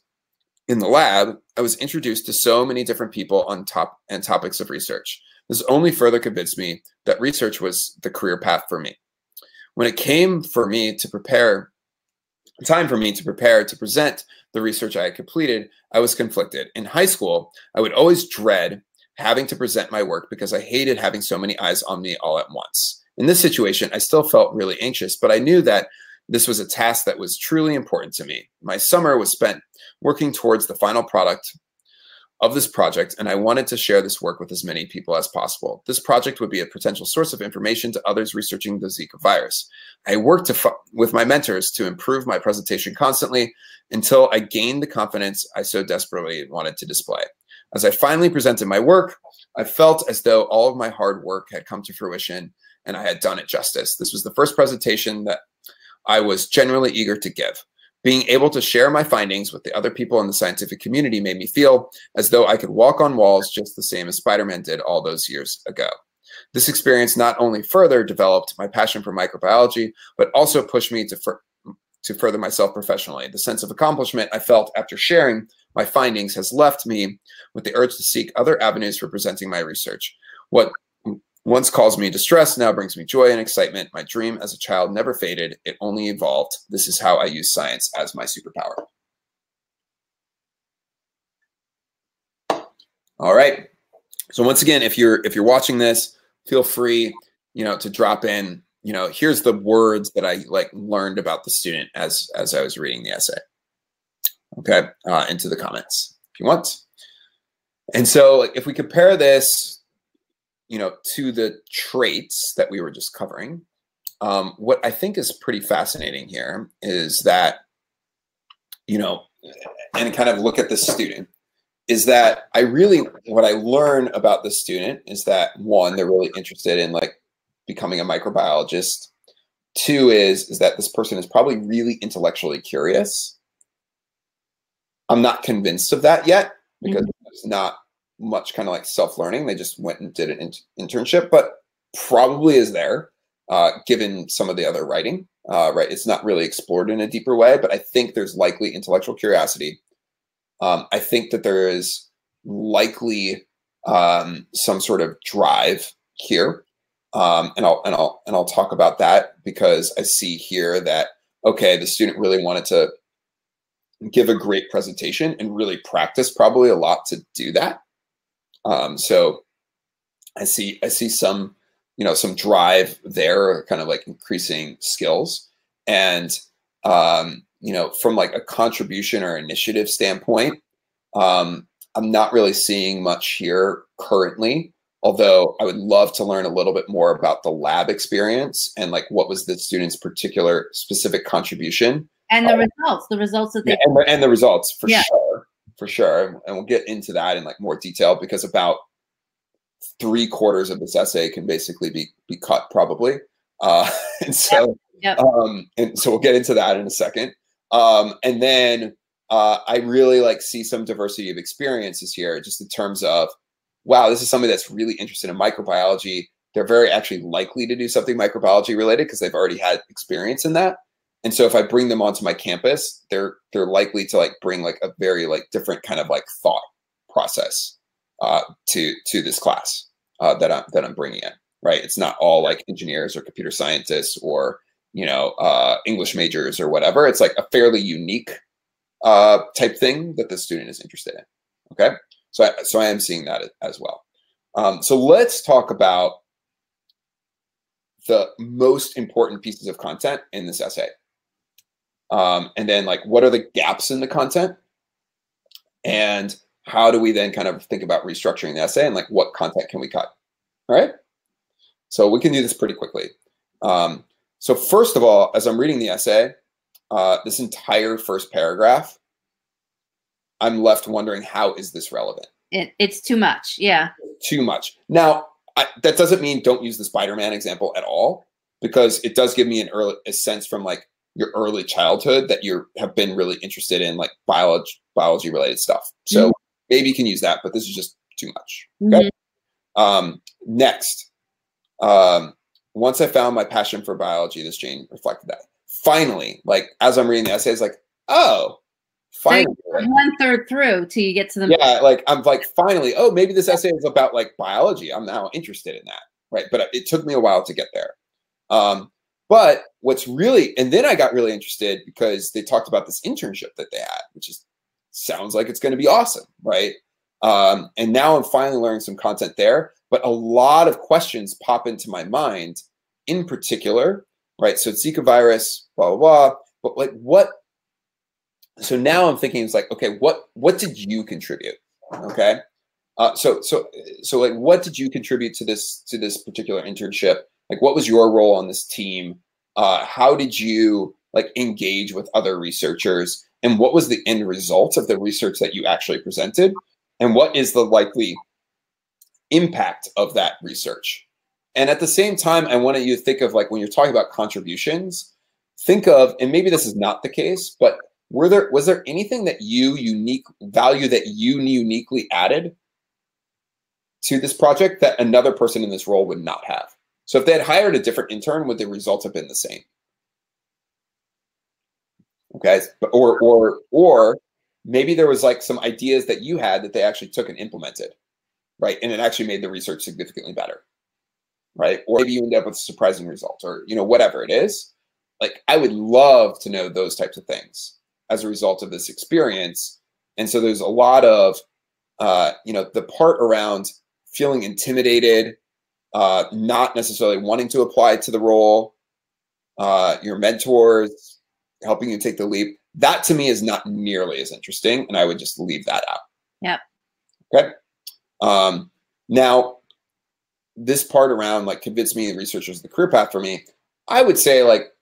in the lab, I was introduced to so many different people on top and topics of research. This only further convinced me that research was the career path for me. When it came for me to prepare, time for me to prepare to present the research I had completed, I was conflicted. In high school, I would always dread having to present my work because I hated having so many eyes on me all at once. In this situation, I still felt really anxious, but I knew that this was a task that was truly important to me. My summer was spent working towards the final product of this project, and I wanted to share this work with as many people as possible. This project would be a potential source of information to others researching the Zika virus. I worked with my mentors to improve my presentation constantly until I gained the confidence I so desperately wanted to display. As I finally presented my work, I felt as though all of my hard work had come to fruition and I had done it justice. This was the first presentation that I was genuinely eager to give. Being able to share my findings with the other people in the scientific community made me feel as though I could walk on walls just the same as Spider-Man did all those years ago. This experience not only further developed my passion for microbiology, but also pushed me to, to further myself professionally. The sense of accomplishment I felt after sharing my findings has left me with the urge to seek other avenues for presenting my research. What once caused me distress, now brings me joy and excitement. My dream as a child never faded, it only evolved. This is how I use science as my superpower. All right. So once again, if you're if you're watching this, feel free, you know, to drop in, you know, here's the words that I like learned about the student as as I was reading the essay. Okay, uh, into the comments if you want. And so if we compare this you know, to the traits that we were just covering, um, what I think is pretty fascinating here is that, you know, and kind of look at the student is that I really, what I learn about the student is that one, they're really interested in like becoming a microbiologist. Two is, is that this person is probably really intellectually curious. I'm not convinced of that yet because mm -hmm. it's not much kind of like self-learning. They just went and did an in internship, but probably is there, uh, given some of the other writing. Uh, right, it's not really explored in a deeper way, but I think there's likely intellectual curiosity. Um, I think that there is likely um, some sort of drive here, um, and I'll and I'll and I'll talk about that because I see here that okay, the student really wanted to give a great presentation and really practice probably a lot to do that. Um, so I see I see some you know some drive there, kind of like increasing skills, and um, you know from like a contribution or initiative standpoint, um, I'm not really seeing much here currently. Although I would love to learn a little bit more about the lab experience and like what was the student's particular specific contribution and the uh, results, the results that they yeah, and, the, and the results for yeah. sure for sure. And we'll get into that in like more detail because about three quarters of this essay can basically be be cut probably. Uh, and so yep. Yep. Um, and so we'll get into that in a second. Um, and then uh, I really like see some diversity of experiences here, just in terms of wow, this is somebody that's really interested in microbiology, they're very actually likely to do something microbiology related because they've already had experience in that. And so if I bring them onto my campus, they're they're likely to like bring like a very like different kind of like thought process uh, to to this class uh, that I'm that I'm bringing in. Right, it's not all like engineers or computer scientists or you know uh, English majors or whatever. It's like a fairly unique uh, type thing that the student is interested in. Okay, so I, so I am seeing that as well. Um, so let's talk about the most important pieces of content in this essay. Um, and then like, what are the gaps in the content? And how do we then kind of think about restructuring the essay and like what content can we cut? All right. So we can do this pretty quickly. Um, so first of all, as I'm reading the essay, uh, this entire first paragraph, I'm left wondering, how is this relevant? It, it's too much. Yeah. Too much. Now, I, that doesn't mean don't use the Spider-Man example at all, because it does give me an early a sense from like your early childhood that you have been really interested in like biology biology related stuff. So mm-hmm. maybe you can use that, but this is just too much. Okay. Mm-hmm. Um, next, um, once I found my passion for biology, this Jane reflected that. Finally, like as I'm reading the essay, it's like, oh, finally one third through till you get to the yeah like i'm like finally oh maybe this essay is about like biology i'm now interested in that right but it took me a while to get there um but what's really and then i got really interested because they talked about this internship that they had which is sounds like it's going to be awesome right um and now i'm finally learning some content there but a lot of questions pop into my mind in particular right so zika virus blah blah blah but like what so now I'm thinking it's like, okay, what what did you contribute? Okay. Uh, so so so like what did you contribute to this to this particular internship? Like what was your role on this team? Uh, how did you like engage with other researchers? And what was the end result of the research that you actually presented? And what is the likely impact of that research? And at the same time, I wanted you to think of like when you're talking about contributions, think of, and maybe this is not the case, but were there was there anything that you unique value that you uniquely added to this project that another person in this role would not have? So if they had hired a different intern, would the results have been the same? Okay, or or or maybe there was like some ideas that you had that they actually took and implemented, right? And it actually made the research significantly better, right? Or maybe you end up with a surprising result, or you know whatever it is. Like I would love to know those types of things as a result of this experience. And so there's a lot of, uh, you know, the part around feeling intimidated, uh, not necessarily wanting to apply to the role, uh, your mentors helping you take the leap. That to me is not nearly as interesting, and I would just leave that out. Yep. Okay. Um, now, this part around like convince me the research is the career path for me. I would say like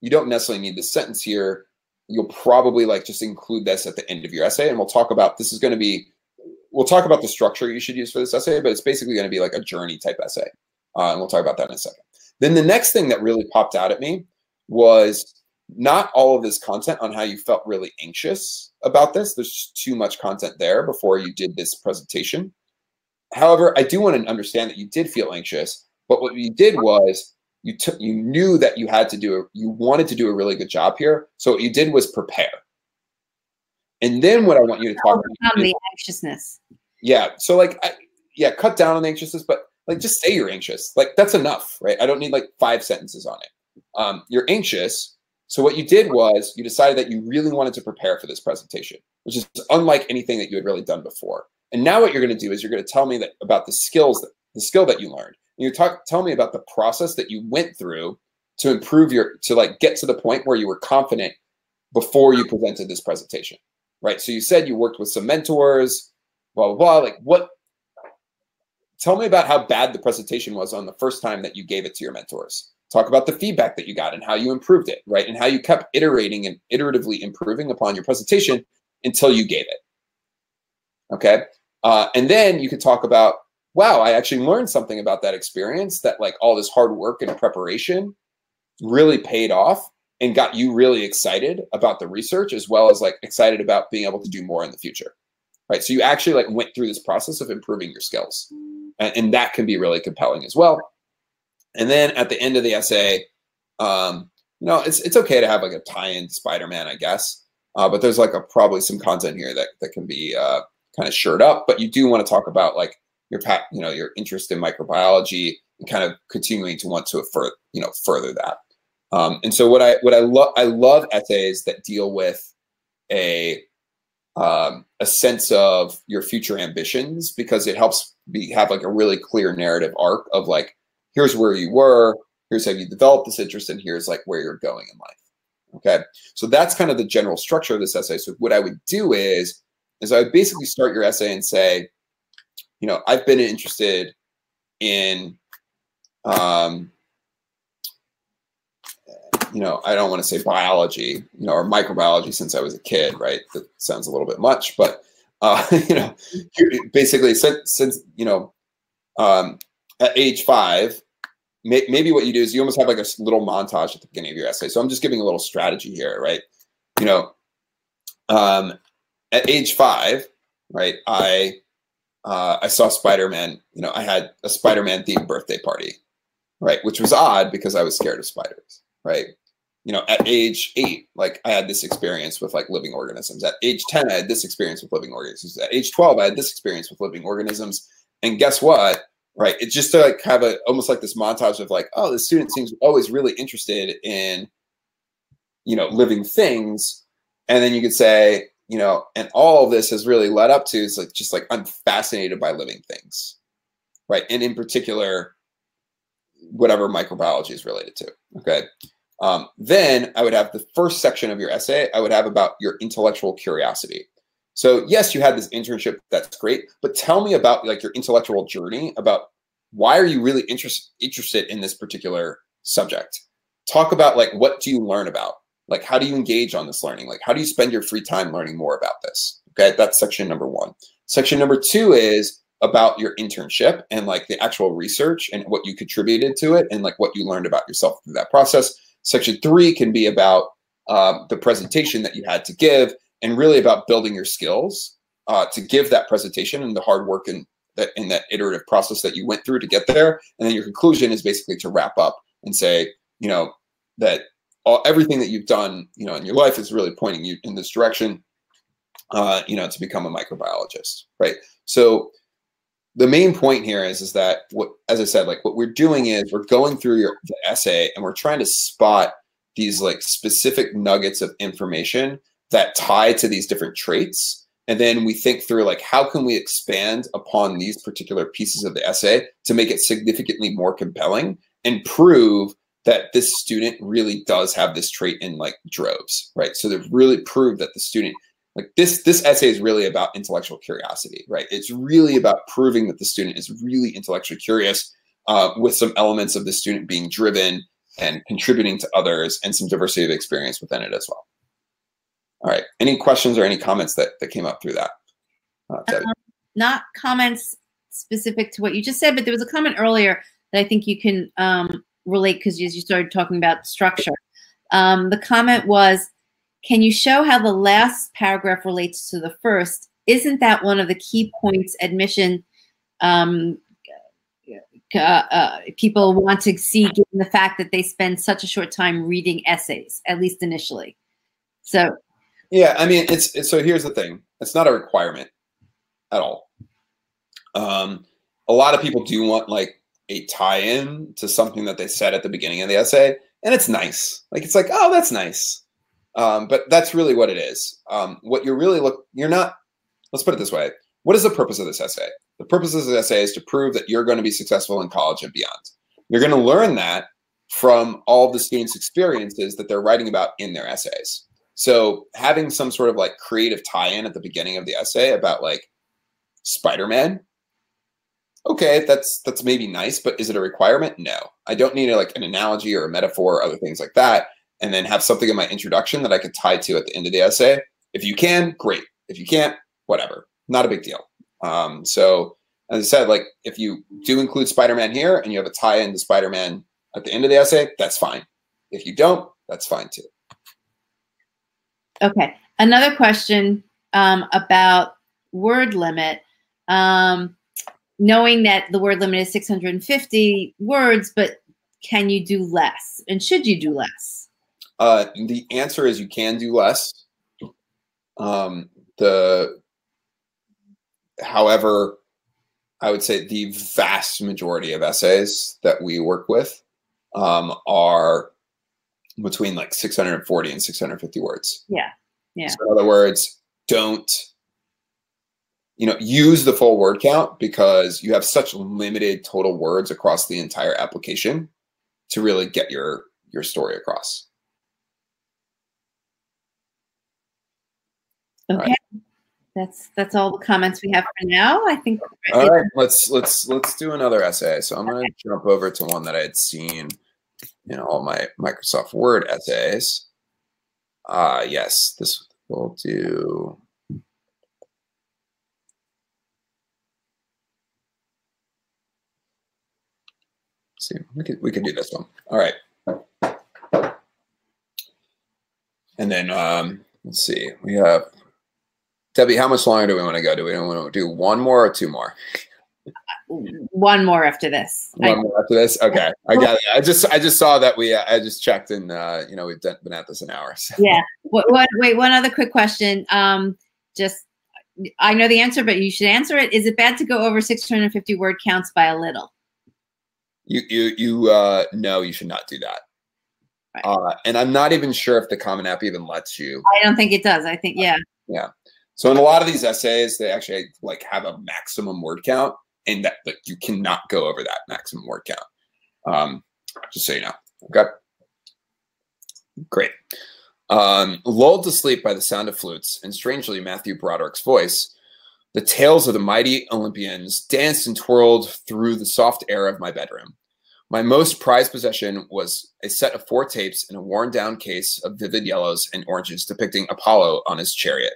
you don't necessarily need this sentence here you'll probably like just include this at the end of your essay and we'll talk about this is going to be we'll talk about the structure you should use for this essay but it's basically going to be like a journey type essay uh, and we'll talk about that in a second. Then the next thing that really popped out at me was not all of this content on how you felt really anxious about this. There's just too much content there before you did this presentation. However i do want to understand that you did feel anxious but what you did was you took you knew that you had to do a, you wanted to do a really good job here. So what you did was prepare and then what i want you to talk about the anxiousness. Yeah so like I, yeah cut down on the anxiousness but like just say you're anxious. Like that's enough right? I don't need like five sentences on it. Um, you're anxious. So what you did was you decided that you really wanted to prepare for this presentation which is unlike anything that you had really done before. And now what you're going to do is you're going to tell me that about the skills that the skill that you learned. And you talk tell me about the process that you went through to improve your to like get to the point where you were confident before you presented this presentation right? So you said you worked with some mentors blah blah blah. Like what tell me about how bad the presentation was on the first time that you gave it to your mentors. Talk about the feedback that you got and how you improved it right? And how you kept iterating and iteratively improving upon your presentation until you gave it. Okay? Uh, and then you could talk about wow, I actually learned something about that experience that like all this hard work and preparation really paid off and got you really excited about the research as well as like excited about being able to do more in the future. Right. So you actually like went through this process of improving your skills. And, and that can be really compelling as well. And then at the end of the essay, um, you know, it's it's okay to have like a tie-in Spider-Man, I guess. Uh, but there's like a probably some content here that that can be uh, kind of shirt up. But you do want to talk about like your pat you know your interest in microbiology and kind of continuing to want to further you know further that. Um, and so what I what I love I love essays that deal with a um, a sense of your future ambitions because it helps be have like a really clear narrative arc of like here's where you were, here's how you developed this interest, and here's like where you're going in life. Okay, so that's kind of the general structure of this essay. So what I would do is is I would basically start your essay and say, you know, I've been interested in um, you know, I don't want to say biology, you know, or microbiology since I was a kid, right? That sounds a little bit much, but uh, you know, basically since, since you know, um, at age five, may, maybe what you do is you almost have like a little montage at the beginning of your essay. So I'm just giving a little strategy here, right? You know, um, at age five, right? I uh, I saw Spider Man. You know, I had a Spider Man themed birthday party, right? Which was odd because I was scared of spiders, right? You know, at age eight, like I had this experience with like living organisms. At age 10, I had this experience with living organisms. At age 12, I had this experience with living organisms. And guess what? Right. It's just to like have a almost like this montage of like, oh, the student seems always really interested in, you know, living things. And then you could say, you know, and all this has really led up to is like just like I'm fascinated by living things. Right. And in particular, whatever microbiology is related to. Okay. Um, then I would have the first section of your essay, I would have about your intellectual curiosity. So yes, you had this internship, that's great, but tell me about like your intellectual journey about why are you really interest, interested in this particular subject? Talk about like, what do you learn about? Like, how do you engage on this learning? Like, how do you spend your free time learning more about this? Okay, that's section number one. Section number two is about your internship and like the actual research and what you contributed to it and like what you learned about yourself through that process. Section three can be about um, the presentation that you had to give and really about building your skills uh, to give that presentation and the hard work and that in that iterative process that you went through to get there. And then your conclusion is basically to wrap up and say, you know, that all, everything that you've done, you know, in your life is really pointing you in this direction, uh, you know, to become a microbiologist, right? So the main point here is is that what as i said like what we're doing is we're going through your essay and we're trying to spot these like specific nuggets of information that tie to these different traits. And then we think through like how can we expand upon these particular pieces of the essay to make it significantly more compelling and prove that this student really does have this trait in like droves right? So they've really proved that the student like this this essay is really about intellectual curiosity right? It's really about proving that the student is really intellectually curious uh, with some elements of the student being driven and contributing to others and some diversity of experience within it as well. All right. Any questions or any comments that that came up through that? Uh, um, not comments specific to what you just said but there was a comment earlier that i think you can um, relate because you started talking about structure. Um, the comment was can you show how the last paragraph relates to the first? Isn't that one of the key points admission um, uh, uh, people want to see given the fact that they spend such a short time reading essays, at least initially? So, yeah, I mean, it's, it's so here's the thing it's not a requirement at all. Um, a lot of people do want like a tie-in to something that they said at the beginning of the essay, and it's nice. Like it's like, oh, that's nice. Um, but that's really what it is. Um, what you're really look, you're not. Let's put it this way: What is the purpose of this essay? The purpose of this essay is to prove that you're going to be successful in college and beyond. You're going to learn that from all the students' experiences that they're writing about in their essays. So having some sort of like creative tie-in at the beginning of the essay about like Spider-Man, okay, that's that's maybe nice, but is it a requirement? No. I don't need a, like an analogy or a metaphor or other things like that and then have something in my introduction that I could tie to at the end of the essay. If you can, great. If you can't, whatever. Not a big deal. Um, so as I said, like if you do include Spider-Man here and you have a tie into Spider-Man at the end of the essay, that's fine. If you don't, that's fine too. Okay. Another question um, about word limit. Um, knowing that the word limit is 650 words, but can you do less? And should you do less? Uh, the answer is you can do less. Um, the, however, I would say the vast majority of essays that we work with um, are between like 640 and 650 words. Yeah. Yeah. So in other words, don't you know use the full word count because you have such limited total words across the entire application to really get your your story across. Okay. Right. That's that's all the comments we have for now. I think. All right, let's let's let's do another essay. So I'm okay. going to jump over to one that I had seen in all my Microsoft Word essays. Uh yes, this will do. Let's see, we could we could do this one. All right. And then um, let's see, we have Debbie. How much longer do we want to go? Do we want to do one more or two more? One more after this. One I, more after this. Okay, I got it. I just I just saw that we uh, I just checked and uh, you know we've done, been at this an hour. So. Yeah. What, what, wait, one other quick question. Um, just I know the answer, but you should answer it. Is it bad to go over 650 word counts by a little? You you you uh no, you should not do that. Right. Uh, and I'm not even sure if the Common App even lets you. I don't think it does. I think yeah. Yeah. So in a lot of these essays, they actually like have a maximum word count, and that like you cannot go over that maximum word count. Um, just so you know. Okay. Great. Um, lulled to sleep by the sound of flutes and strangely Matthew Broderick's voice, the tales of the mighty Olympians danced and twirled through the soft air of my bedroom. My most prized possession was a set of four tapes in a worn down case of vivid yellows and oranges depicting Apollo on his chariot.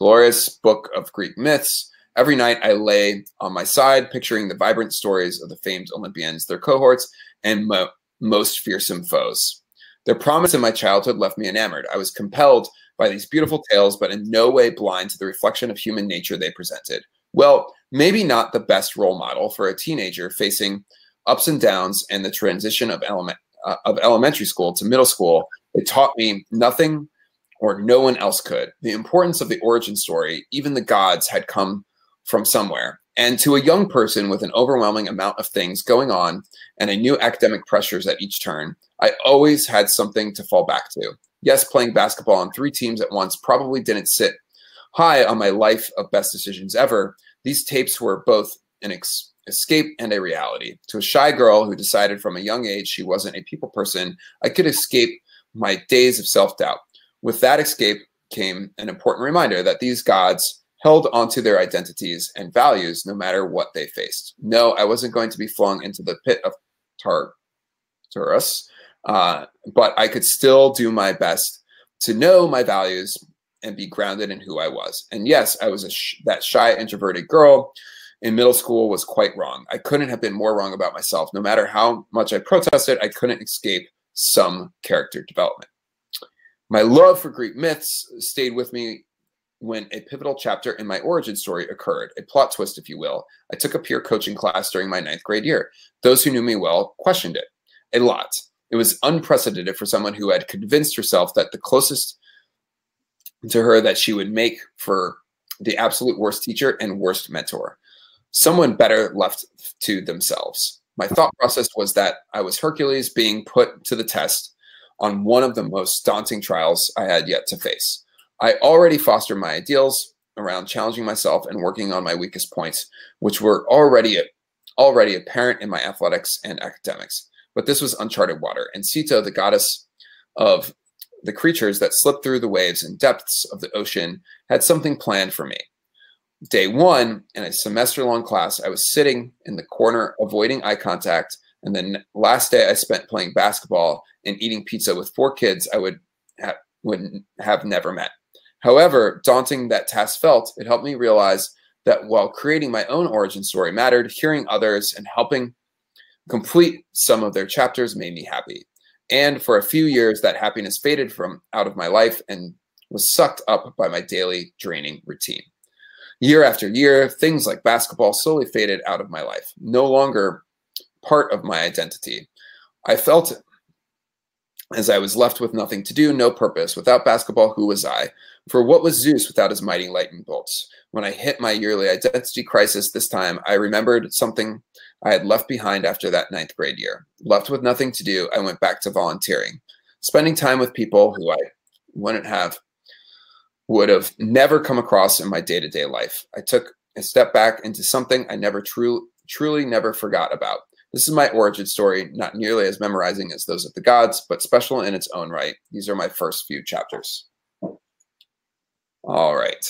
Glorious book of Greek myths. Every night I lay on my side, picturing the vibrant stories of the famed Olympians, their cohorts, and mo most fearsome foes. Their promise in my childhood left me enamored. I was compelled by these beautiful tales, but in no way blind to the reflection of human nature they presented. Well, maybe not the best role model for a teenager facing ups and downs and the transition of element uh, of elementary school to middle school. It taught me nothing or no one else could. The importance of the origin story, even the gods had come from somewhere. And to a young person with an overwhelming amount of things going on and a new academic pressures at each turn, I always had something to fall back to. Yes, playing basketball on three teams at once probably didn't sit high on my life of best decisions ever. These tapes were both an escape and a reality. To a shy girl who decided from a young age she wasn't a people person, I could escape my days of self doubt. With that escape came an important reminder that these gods held onto their identities and values no matter what they faced. No, I wasn't going to be flung into the pit of Tartarus uh, but I could still do my best to know my values and be grounded in who I was. And yes, I was sh that shy, introverted girl in middle school was quite wrong. I couldn't have been more wrong about myself. No matter how much I protested, I couldn't escape some character development. My love for Greek myths stayed with me when a pivotal chapter in my origin story occurred, a plot twist, if you will. I took a peer coaching class during my ninth grade year. Those who knew me well questioned it a lot. It was unprecedented for someone who had convinced herself that the closest to her that she would make for the absolute worst teacher and worst mentor. Someone better left to themselves. My thought process was that I was Hercules being put to the test on one of the most daunting trials I had yet to face. I already fostered my ideals around challenging myself and working on my weakest points, which were already already apparent in my athletics and academics. But this was uncharted water, and Ceto, the goddess of the creatures that slip through the waves and depths of the ocean, had something planned for me. Day one, in a semester long class, I was sitting in the corner, avoiding eye contact. And then last day, I spent playing basketball and eating pizza with four kids I would, ha would have never met. However, daunting that task felt, it helped me realize that while creating my own origin story mattered, hearing others and helping complete some of their chapters made me happy. And for a few years, that happiness faded from out of my life and was sucked up by my daily draining routine. Year after year, things like basketball slowly faded out of my life, no longer part of my identity. I felt it. As I was left with nothing to do, no purpose. Without basketball, who was I? For what was Zeus without his mighty lightning bolts? When I hit my yearly identity crisis this time, I remembered something I had left behind after that ninth grade year. Left with nothing to do, I went back to volunteering, spending time with people who I wouldn't have, would have never come across in my day to day life. I took a step back into something I never truly, truly never forgot about this is my origin story, not nearly as memorizing as those of the gods, but special in its own right. These are my first few chapters. All right.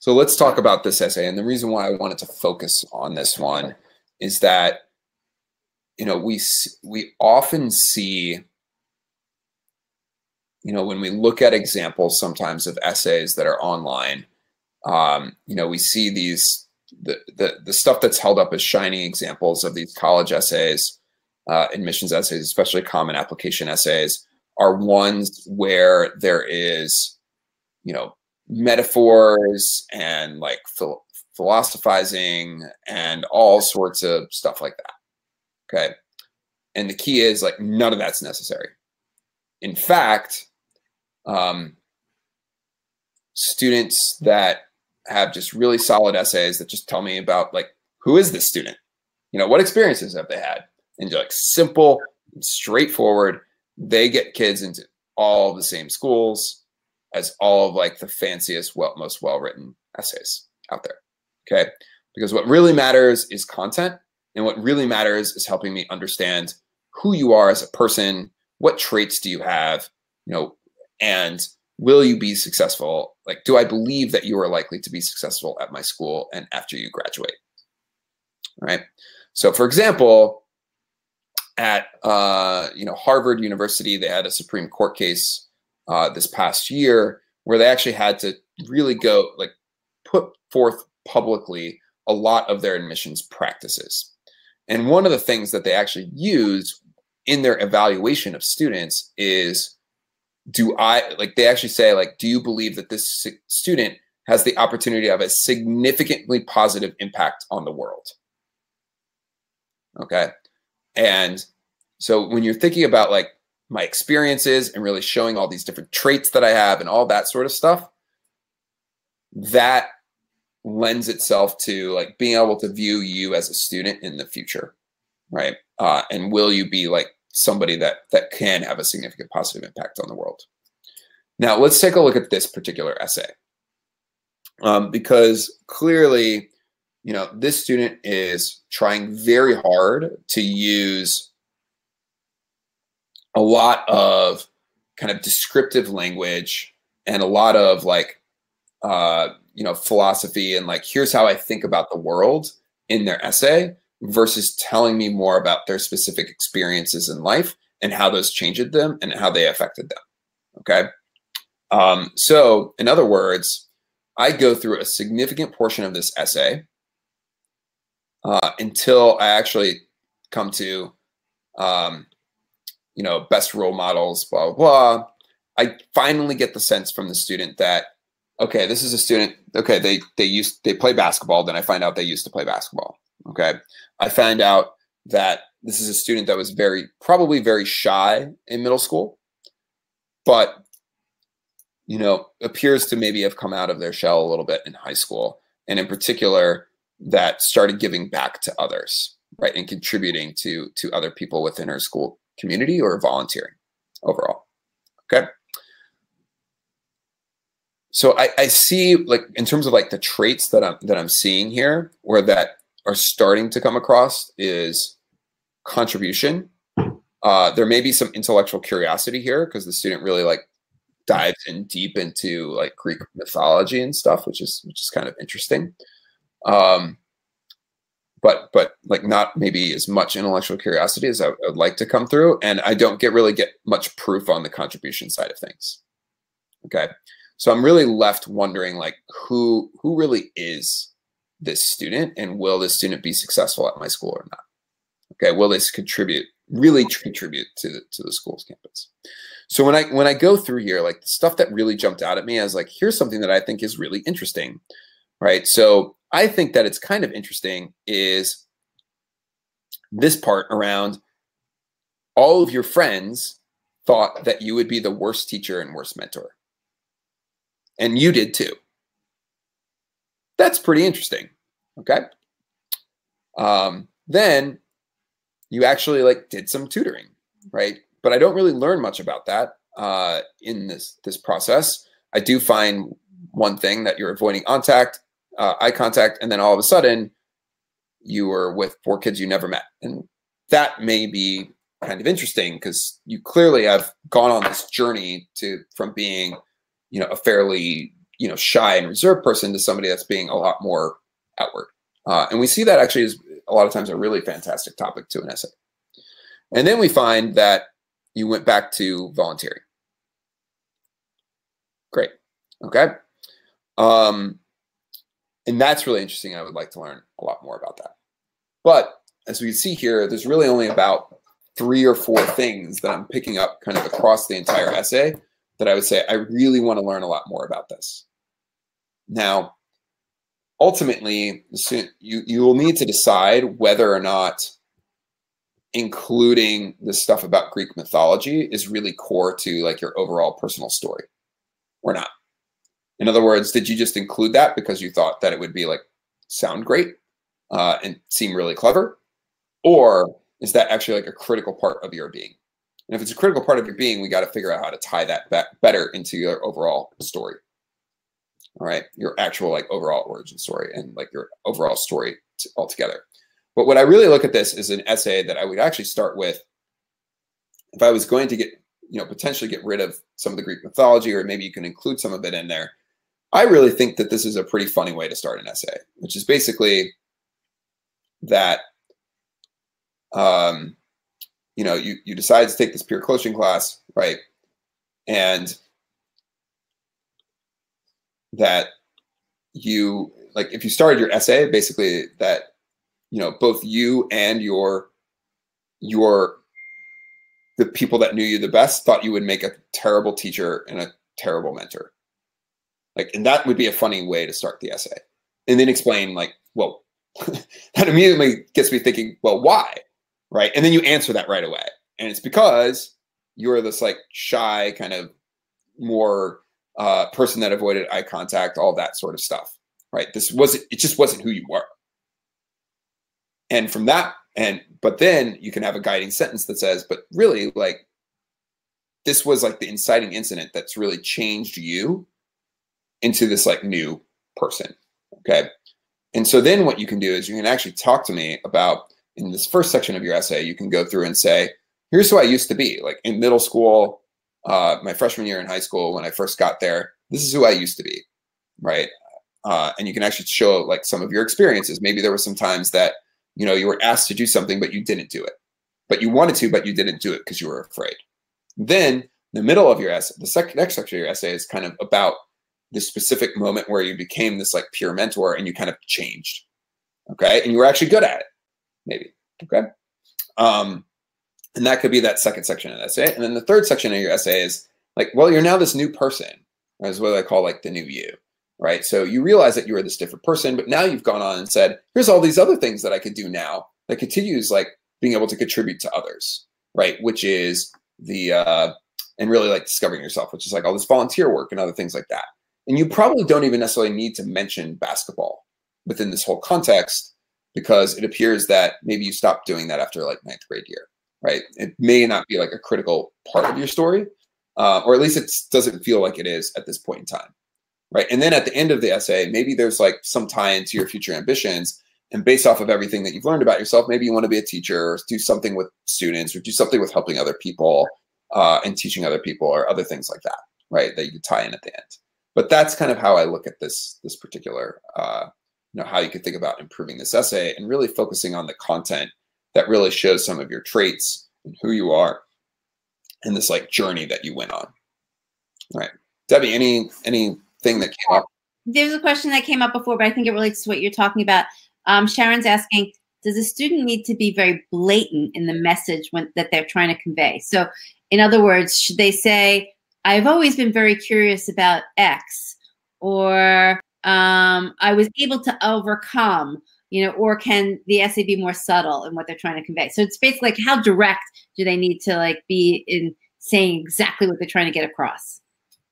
So let's talk about this essay. And the reason why I wanted to focus on this one is that, you know, we, we often see, you know, when we look at examples sometimes of essays that are online, um, you know, we see these the, the the stuff that's held up as shining examples of these college essays, uh, admissions essays, especially common application essays, are ones where there is, you know, metaphors and like phil philosophizing and all sorts of stuff like that. Okay. And the key is like none of that's necessary. In fact, um, students that have just really solid essays that just tell me about like who is this student, you know, what experiences have they had, and like simple, straightforward. They get kids into all the same schools as all of like the fanciest, well, most well written essays out there. Okay, because what really matters is content, and what really matters is helping me understand who you are as a person, what traits do you have, you know, and will you be successful? Like, do I believe that you are likely to be successful at my school and after you graduate? Right. So, for example, at uh, you know Harvard University, they had a Supreme Court case uh, this past year where they actually had to really go like put forth publicly a lot of their admissions practices. And one of the things that they actually use in their evaluation of students is do I like they actually say like, do you believe that this student has the opportunity of a significantly positive impact on the world? Okay. And so when you're thinking about like my experiences and really showing all these different traits that I have and all that sort of stuff, that lends itself to like being able to view you as a student in the future, right? Uh, and will you be like somebody that that can have a significant positive impact on the world. Now, let's take a look at this particular essay. Um, because clearly, you know, this student is trying very hard to use a lot of kind of descriptive language and a lot of like, uh, you know, philosophy and like, here's how I think about the world in their essay versus telling me more about their specific experiences in life and how those changed them and how they affected them. Okay. Um, so, in other words, I go through a significant portion of this essay uh, until I actually come to, um, you know, best role models, blah, blah, blah. I finally get the sense from the student that, okay, this is a student. Okay, they they used they play basketball. Then I find out they used to play basketball. Okay, I found out that this is a student that was very, probably very shy in middle school, but, you know, appears to maybe have come out of their shell a little bit in high school. And in particular, that started giving back to others, right? And contributing to, to other people within her school community or volunteering overall. Okay. So I, I see like in terms of like the traits that I'm that I'm seeing here, where that are starting to come across is contribution. Uh, there may be some intellectual curiosity here because the student really like dives in deep into like Greek mythology and stuff, which is which is kind of interesting. Um, but but like not maybe as much intellectual curiosity as I would like to come through, and I don't get really get much proof on the contribution side of things. Okay, so I'm really left wondering like who who really is this student and will this student be successful at my school or not? Okay, will this contribute, really contribute to the, to the school's campus? So when I when I go through here, like the stuff that really jumped out at me as like, here's something that I think is really interesting, right? So I think that it's kind of interesting is this part around all of your friends thought that you would be the worst teacher and worst mentor. And you did too. That's pretty interesting. Okay. Um, then you actually like did some tutoring, right? But I don't really learn much about that uh, in this this process. I do find one thing that you're avoiding contact, uh, eye contact, and then all of a sudden you were with four kids you never met, and that may be kind of interesting because you clearly have gone on this journey to from being, you know, a fairly you know shy and reserved person to somebody that's being a lot more outward. Uh, and we see that actually is a lot of times a really fantastic topic to an essay. And then we find that you went back to volunteering. Great. Okay. Um, and that's really interesting. I would like to learn a lot more about that. But as we see here, there's really only about three or four things that I'm picking up kind of across the entire essay that I would say I really want to learn a lot more about this. Now, ultimately, you, you will need to decide whether or not including the stuff about Greek mythology is really core to like your overall personal story or not. In other words, did you just include that because you thought that it would be like sound great uh, and seem really clever? Or is that actually like a critical part of your being? And if it's a critical part of your being, we got to figure out how to tie that back better into your overall story. All right, your actual like overall origin story and like your overall story altogether. But what I really look at this is an essay that I would actually start with if I was going to get, you know, potentially get rid of some of the Greek mythology, or maybe you can include some of it in there. I really think that this is a pretty funny way to start an essay, which is basically that, um, you know, you, you decide to take this peer coaching class, right? And that you, like, if you started your essay, basically that you know both you and your your the people that knew you the best thought you would make a terrible teacher and a terrible mentor. Like and that would be a funny way to start the essay and then explain like well that immediately gets me thinking well why right? And then you answer that right away. And it's because you're this like shy kind of more uh, person that avoided eye contact all that sort of stuff right? This wasn't it just wasn't who you were. And from that and but then you can have a guiding sentence that says but really like this was like the inciting incident that's really changed you into this like new person okay? And so then what you can do is you can actually talk to me about in this first section of your essay you can go through and say here's who i used to be like in middle school uh, my freshman year in high school when i first got there this is who i used to be right uh, and you can actually show like some of your experiences maybe there were some times that you know, you were asked to do something, but you didn't do it. But you wanted to, but you didn't do it because you were afraid. Then the middle of your essay, the second next section of your essay is kind of about the specific moment where you became this like peer mentor and you kind of changed. Okay. And you were actually good at it, maybe. Okay. Um, and that could be that second section of the essay. And then the third section of your essay is like, well, you're now this new person, is what I call like the new you right? So you realize that you are this different person, but now you've gone on and said, here's all these other things that I could do now that continues like being able to contribute to others, right? Which is the, uh, and really like discovering yourself, which is like all this volunteer work and other things like that. And you probably don't even necessarily need to mention basketball within this whole context because it appears that maybe you stopped doing that after like ninth grade year, right? It may not be like a critical part of your story, uh, or at least it doesn't feel like it is at this point in time right? And then at the end of the essay, maybe there's like some tie into your future ambitions. And based off of everything that you've learned about yourself, maybe you want to be a teacher or do something with students or do something with helping other people uh, and teaching other people or other things like that, right? That you tie in at the end. But that's kind of how I look at this this particular, uh, you know, how you could think about improving this essay and really focusing on the content that really shows some of your traits and who you are and this like journey that you went on. All right, Debbie, any any thing that came up? There's a question that came up before, but I think it relates to what you're talking about. Um, Sharon's asking, does a student need to be very blatant in the message when, that they're trying to convey? So, in other words, should they say, I've always been very curious about X, or um, I was able to overcome, you know, or can the essay be more subtle in what they're trying to convey? So it's basically like how direct do they need to like be in saying exactly what they're trying to get across?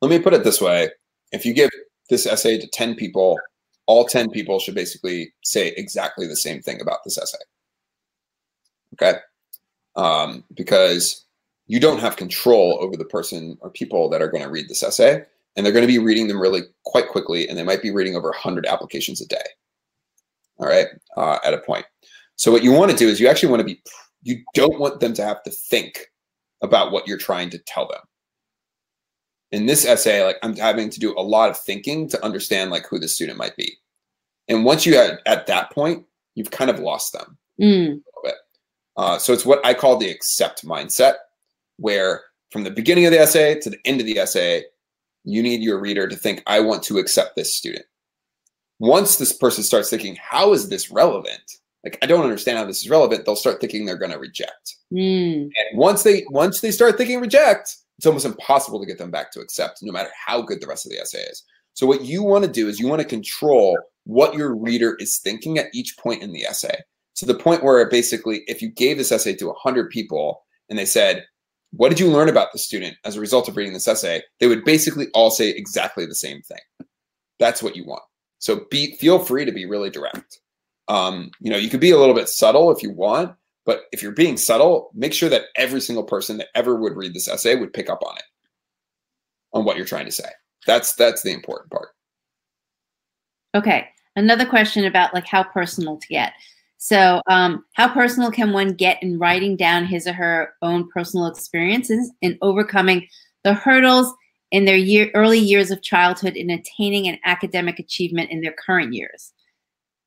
Let me put it this way. If you give this essay to 10 people, all 10 people should basically say exactly the same thing about this essay. Okay? Um, because you don't have control over the person or people that are going to read this essay and they're going to be reading them really quite quickly and they might be reading over 100 applications a day all right? Uh, at a point. So what you want to do is you actually want to be you don't want them to have to think about what you're trying to tell them. In this essay like i'm having to do a lot of thinking to understand like who the student might be. And once you are at that point you've kind of lost them. Mm. a little bit. Uh, so it's what i call the accept mindset where from the beginning of the essay to the end of the essay you need your reader to think, I want to accept this student. Once this person starts thinking, how is this relevant? Like, I don't understand how this is relevant. They'll start thinking they're going to reject. Mm. And once they once they start thinking reject, it's almost impossible to get them back to accept, no matter how good the rest of the essay is. So what you want to do is you want to control what your reader is thinking at each point in the essay. To the point where basically, if you gave this essay to 100 people and they said, what did you learn about the student as a result of reading this essay? They would basically all say exactly the same thing. That's what you want. So be feel free to be really direct. Um, you know, you could be a little bit subtle if you want, but if you're being subtle, make sure that every single person that ever would read this essay would pick up on it, on what you're trying to say. That's that's the important part. Okay. Another question about like how personal to get. So, um, how personal can one get in writing down his or her own personal experiences in overcoming the hurdles in their year, early years of childhood in attaining an academic achievement in their current years?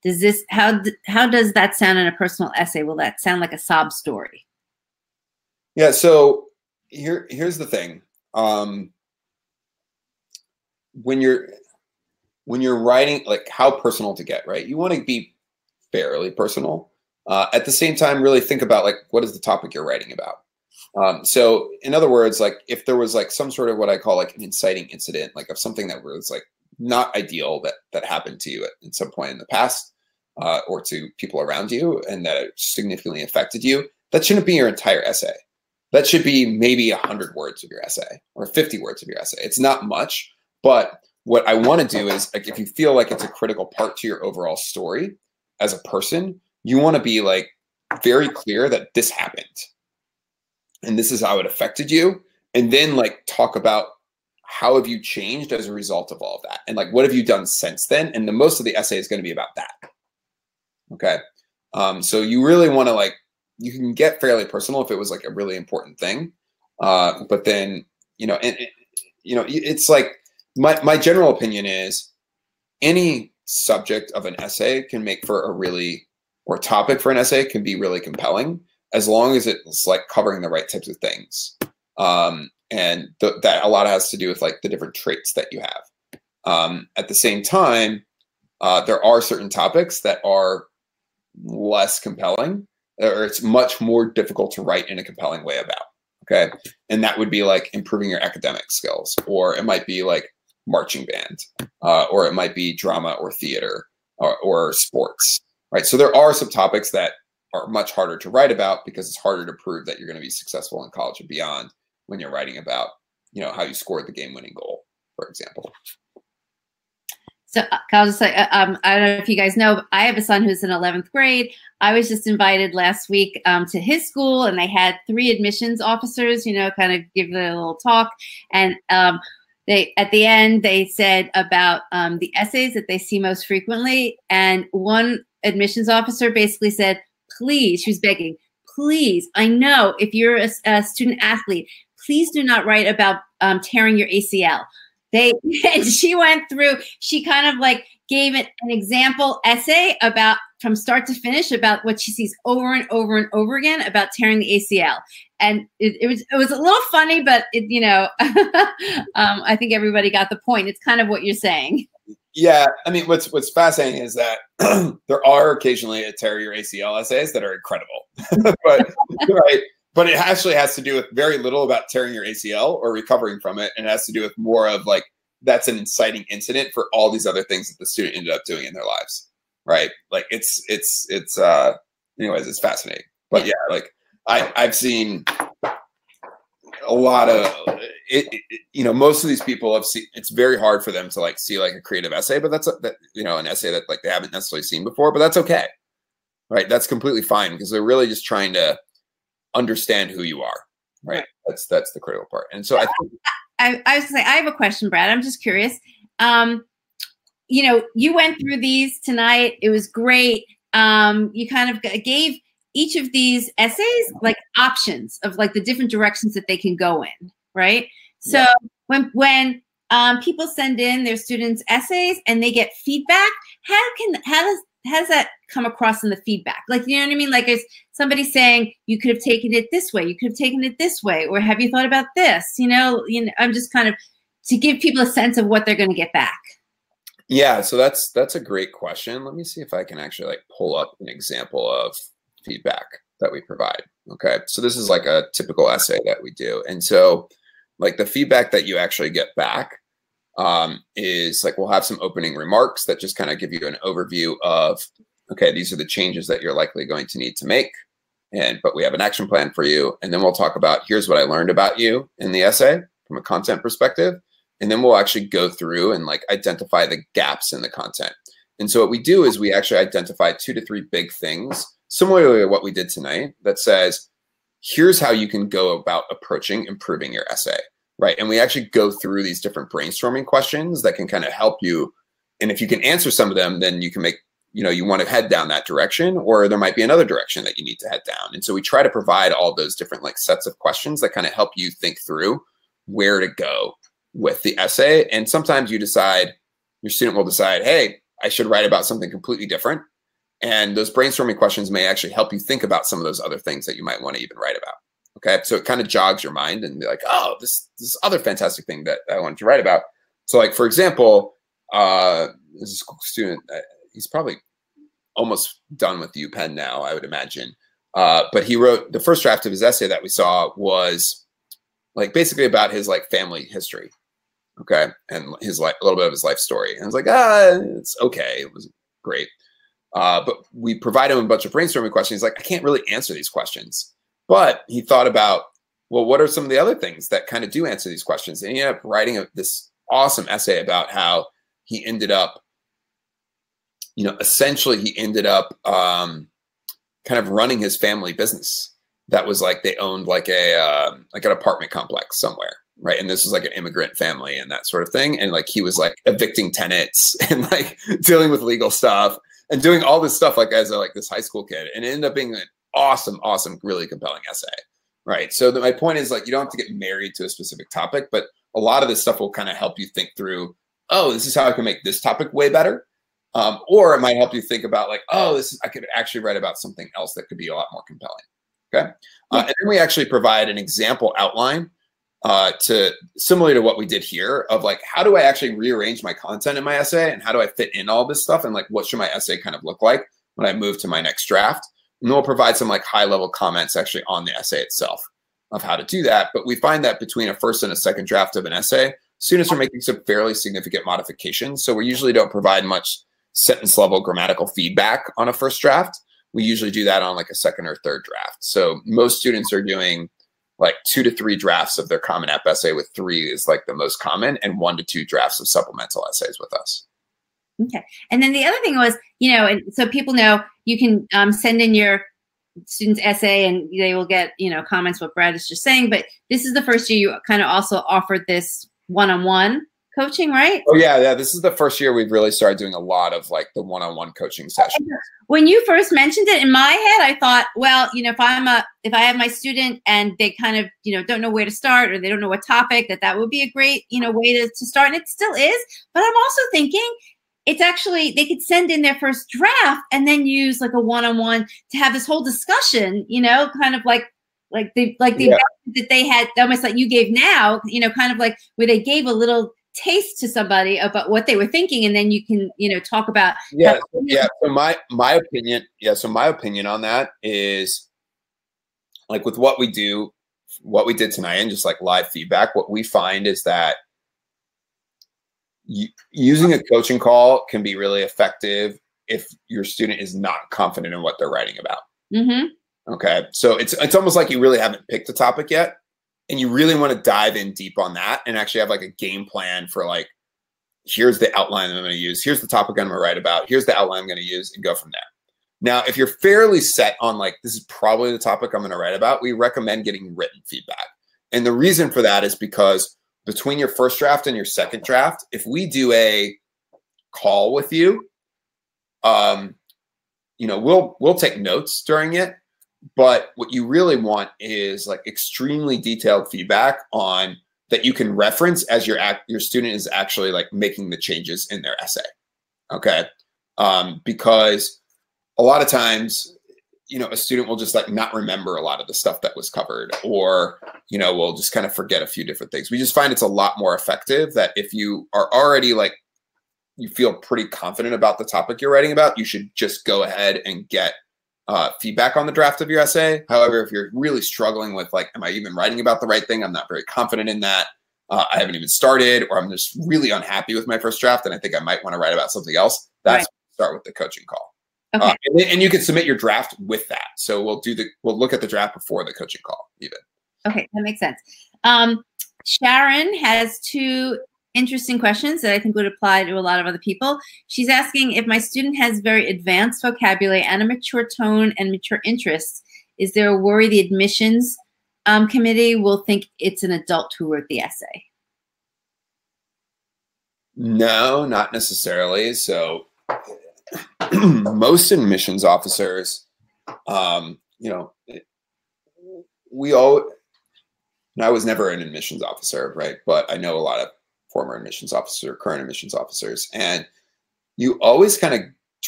Does this how how does that sound in a personal essay? Will that sound like a sob story? Yeah. So here here's the thing. Um, when you're when you're writing, like how personal to get, right? You want to be fairly personal. Uh, at the same time, really think about like what is the topic you're writing about. Um, so, in other words, like if there was like some sort of what I call like an inciting incident, like of something that was like not ideal that that happened to you at, at some point in the past, uh, or to people around you, and that it significantly affected you, that shouldn't be your entire essay. That should be maybe 100 words of your essay or 50 words of your essay. It's not much, but what I want to do is like if you feel like it's a critical part to your overall story, as a person, you want to be like very clear that this happened and this is how it affected you. And then like talk about how have you changed as a result of all of that? And like, what have you done since then? And the most of the essay is going to be about that. Okay. Um, so you really want to like, you can get fairly personal if it was like a really important thing. Uh, but then, you know, and, you know, it's like my, my general opinion is any subject of an essay can make for a really or topic for an essay can be really compelling as long as it's like covering the right types of things um, and th that a lot has to do with like the different traits that you have um, at the same time uh, there are certain topics that are less compelling or it's much more difficult to write in a compelling way about okay and that would be like improving your academic skills or it might be like marching band, uh, or it might be drama or theater or, or sports, right? So there are some topics that are much harder to write about because it's harder to prove that you're going to be successful in college and beyond when you're writing about, you know, how you scored the game-winning goal, for example. So uh, I'll just say, uh, um, I don't know if you guys know, I have a son who's in 11th grade. I was just invited last week um, to his school, and they had three admissions officers, you know, kind of give a little talk. And um, they at the end they said about um, the essays that they see most frequently and one admissions officer basically said please she was begging please i know if you're a, a student athlete please do not write about um, tearing your acl they and she went through she kind of like gave it an example essay about from start to finish about what she sees over and over and over again about tearing the acl and it, it, was it was a little funny, but it, you know, um, I think everybody got the point. It's kind of what you're saying. Yeah, I mean, what's what's fascinating is that there are occasionally a tear your ACL essays that are incredible, but right, but it actually has to do with very little about tearing your ACL or recovering from it, and it has to do with more of like that's an inciting incident for all these other things that the student ended up doing in their lives right? Like it's it's it's uh anyways it's fascinating. But yeah like i i've seen a lot of it, it, you know most of these people have seen it's very hard for them to like see like a creative essay but that's a, that you know an essay that like they haven't necessarily seen before but that's okay right that's completely fine because they're really just trying to understand who you are right, right. that's that's the critical part and so i think I, I was gonna say I have a question, Brad. I'm just curious. Um, you know, you went through these tonight. It was great. Um, you kind of gave each of these essays like options of like the different directions that they can go in, right? So yeah. when when um, people send in their students essays and they get feedback, how can how does how does that come across in the feedback? Like, you know what I mean? Like, is somebody saying you could have taken it this way, you could have taken it this way, or have you thought about this? You know, you know, I'm just kind of to give people a sense of what they're going to get back. Yeah, so that's that's a great question. Let me see if I can actually like pull up an example of feedback that we provide. Okay, so this is like a typical essay that we do, and so like the feedback that you actually get back um, is like we'll have some opening remarks that just kind of give you an overview of okay these are the changes that you're likely going to need to make and but we have an action plan for you and then we'll talk about here's what i learned about you in the essay from a content perspective and then we'll actually go through and like identify the gaps in the content. And so what we do is we actually identify two to three big things similarly to what we did tonight that says here's how you can go about approaching improving your essay right? And we actually go through these different brainstorming questions that can kind of help you. And if you can answer some of them, then you can make, you know, you want to head down that direction, or there might be another direction that you need to head down. And so we try to provide all those different like sets of questions that kind of help you think through where to go with the essay. And sometimes you decide, your student will decide, hey, I should write about something completely different. And those brainstorming questions may actually help you think about some of those other things that you might want to even write about. Okay. So it kind of jogs your mind and be like, oh, this, this other fantastic thing that I wanted to write about. So, like, for example, uh, this student, uh, he's probably almost done with the UPenn now, I would imagine. Uh, but he wrote the first draft of his essay that we saw was like basically about his like family history. Okay. And his like a little bit of his life story. And I was like, ah, it's okay. It was great. Uh, but we provide him a bunch of brainstorming questions. He's like, I can't really answer these questions. But he thought about, well, what are some of the other things that kind of do answer these questions? And he ended up writing a, this awesome essay about how he ended up, you know, essentially he ended up um, kind of running his family business. That was like they owned like a uh, like an apartment complex somewhere, right? And this was like an immigrant family and that sort of thing. And like he was like evicting tenants and like dealing with legal stuff and doing all this stuff like as a, like this high school kid. And it ended up being an awesome, awesome, really compelling essay. Right. So the, my point is like you don't have to get married to a specific topic, but a lot of this stuff will kind of help you think through, oh, this is how I can make this topic way better. Um, or it might help you think about like, oh, this is I could actually write about something else that could be a lot more compelling. Okay. Uh, and then we actually provide an example outline uh, to similar to what we did here of like, how do I actually rearrange my content in my essay and how do I fit in all this stuff and like, what should my essay kind of look like when I move to my next draft? And then we'll provide some like high level comments actually on the essay itself of how to do that. But we find that between a first and a second draft of an essay, students are making some fairly significant modifications. So we usually don't provide much sentence level grammatical feedback on a first draft. We usually do that on like a second or third draft. So most students are doing like two to three drafts of their common app essay with three is like the most common and one to two drafts of supplemental essays with us. Okay. And then the other thing was, you know, and so people know you can um, send in your student's essay and they will get, you know, comments what Brad is just saying. But this is the first year you kind of also offered this one-on-one coaching, right? Oh yeah, yeah. This is the first year we've really started doing a lot of like the one-on-one coaching oh, sessions. When you first mentioned it in my head, I thought, well, you know, if I'm a if I have my student and they kind of, you know, don't know where to start or they don't know what topic, that that would be a great, you know, way to, to start. And it still is. But I'm also thinking it's actually they could send in their first draft and then use like a one-on-one to have this whole discussion you know kind of like like the like the yeah. that they had almost like you gave now you know kind of like where they gave a little taste to somebody about what they were thinking and then you can you know talk about yeah yeah so my my opinion yeah so my opinion on that is like with what we do what we did tonight and just like live feedback what we find is that using a coaching call can be really effective if your student is not confident in what they're writing about. Mm-hmm. Okay, so it's it's almost like you really haven't picked a topic yet, and you really want to dive in deep on that and actually have like a game plan for like, here's the outline I'm going to use, here's the topic I'm going to write about, here's the outline I'm going to use, and go from there. Now, if you're fairly set on like this is probably the topic I'm going to write about, we recommend getting written feedback, and the reason for that is because between your first draft and your second draft, if we do a call with you, um, you know, we'll we'll take notes during it, but what you really want is like extremely detailed feedback on that you can reference as your act your student is actually like making the changes in their essay. Okay. Um, because a lot of times you know, a student will just like not remember a lot of the stuff that was covered, or, you know, will just kind of forget a few different things. We just find it's a lot more effective that if you are already like, you feel pretty confident about the topic you're writing about, you should just go ahead and get uh, feedback on the draft of your essay. However, if you're really struggling with like, am I even writing about the right thing? I'm not very confident in that. Uh, I haven't even started, or I'm just really unhappy with my first draft, and I think I might want to write about something else. That's right. start with the coaching call. Okay. Uh, and, and, you can submit your draft with that. So we'll do the we'll look at the draft before the coaching call, even. Okay, that makes sense. Um, Sharon has two interesting questions that I think would apply to a lot of other people. She's asking if my student has very advanced vocabulary and a mature tone and mature interests, is there a worry the admissions um, committee will think it's an adult who wrote the essay? No, not necessarily. So most admissions officers, um, you know, we all, and I was never an admissions officer, right? But I know a lot of former admissions officer, current admissions officers, and you always kind of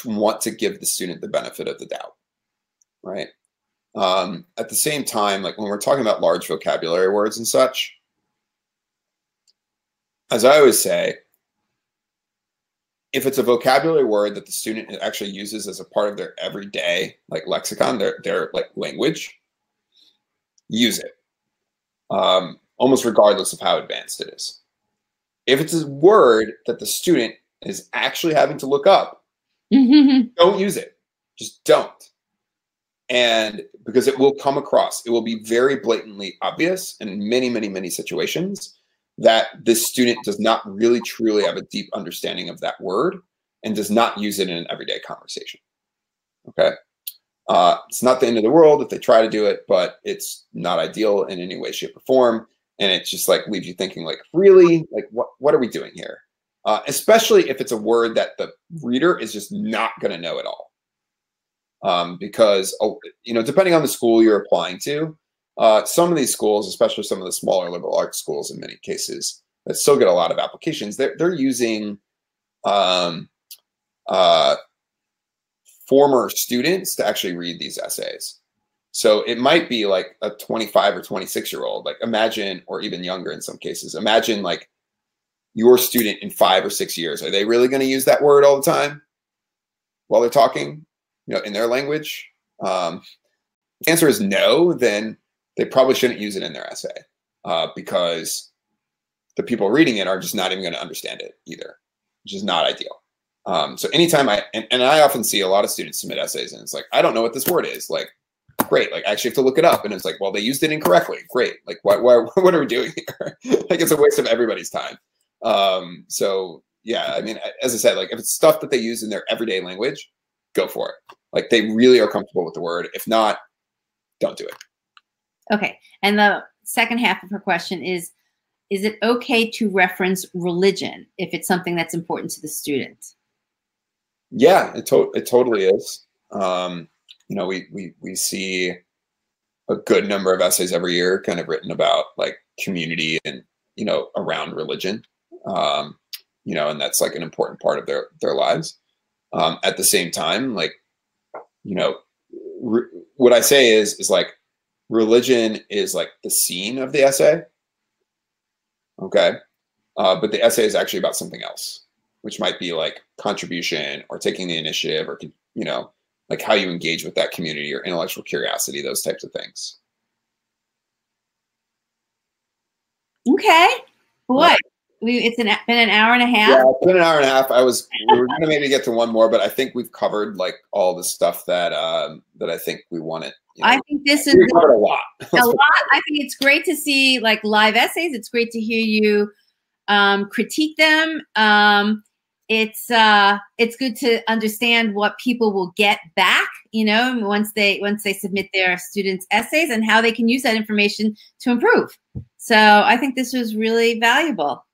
want to give the student the benefit of the doubt, right? Um, at the same time, like when we're talking about large vocabulary words and such, as I always say, if it's a vocabulary word that the student actually uses as a part of their everyday like lexicon, their their like language, use it. Um, almost regardless of how advanced it is. If it's a word that the student is actually having to look up, don't use it. Just don't. And because it will come across, it will be very blatantly obvious in many, many, many situations that this student does not really truly have a deep understanding of that word and does not use it in an everyday conversation. Okay. Uh, it's not the end of the world if they try to do it, but it's not ideal in any way, shape, or form. And it just like leaves you thinking, like, really, like, what what are we doing here? Uh, especially if it's a word that the reader is just not going to know at all. Um, because oh, you know, depending on the school you're applying to, uh, some of these schools, especially some of the smaller liberal arts schools, in many cases, that still get a lot of applications. They're they're using um, uh, former students to actually read these essays. So it might be like a 25 or 26 year old. Like imagine, or even younger in some cases. Imagine like your student in five or six years. Are they really going to use that word all the time while they're talking, you know, in their language? Um, the answer is no. Then they probably shouldn't use it in their essay uh, because the people reading it are just not even going to understand it either, which is not ideal. Um, so anytime I and, and I often see a lot of students submit essays and it's like I don't know what this word is. Like, great. Like I actually have to look it up, and it's like, well, they used it incorrectly. Great. Like, why? why what are we doing here? like, it's a waste of everybody's time. Um, so yeah, I mean, as I said, like if it's stuff that they use in their everyday language, go for it. Like they really are comfortable with the word. If not, don't do it. Okay. And the second half of her question is Is it okay to reference religion if it's something that's important to the student? Yeah, it, to- it totally is. Um, you know, we, we, we see a good number of essays every year kind of written about like community and, you know, around religion. Um, you know, and that's like an important part of their, their lives. Um, at the same time, like, you know, what I say is, is like, religion is like the scene of the essay. Okay. Uh, but the essay is actually about something else, which might be like contribution or taking the initiative or, you know, like how you engage with that community or intellectual curiosity, those types of things. Okay. What? we it's an, been an hour and a half. Yeah, it's been an hour and a half. I was we were gonna maybe get to one more, but I think we've covered like all the stuff that um that I think we wanted. You know, I think this is a lot. a lot. I think it's great to see like live essays. It's great to hear you um, critique them. Um, it's uh, it's good to understand what people will get back. You know, once they once they submit their students' essays and how they can use that information to improve. So I think this was really valuable.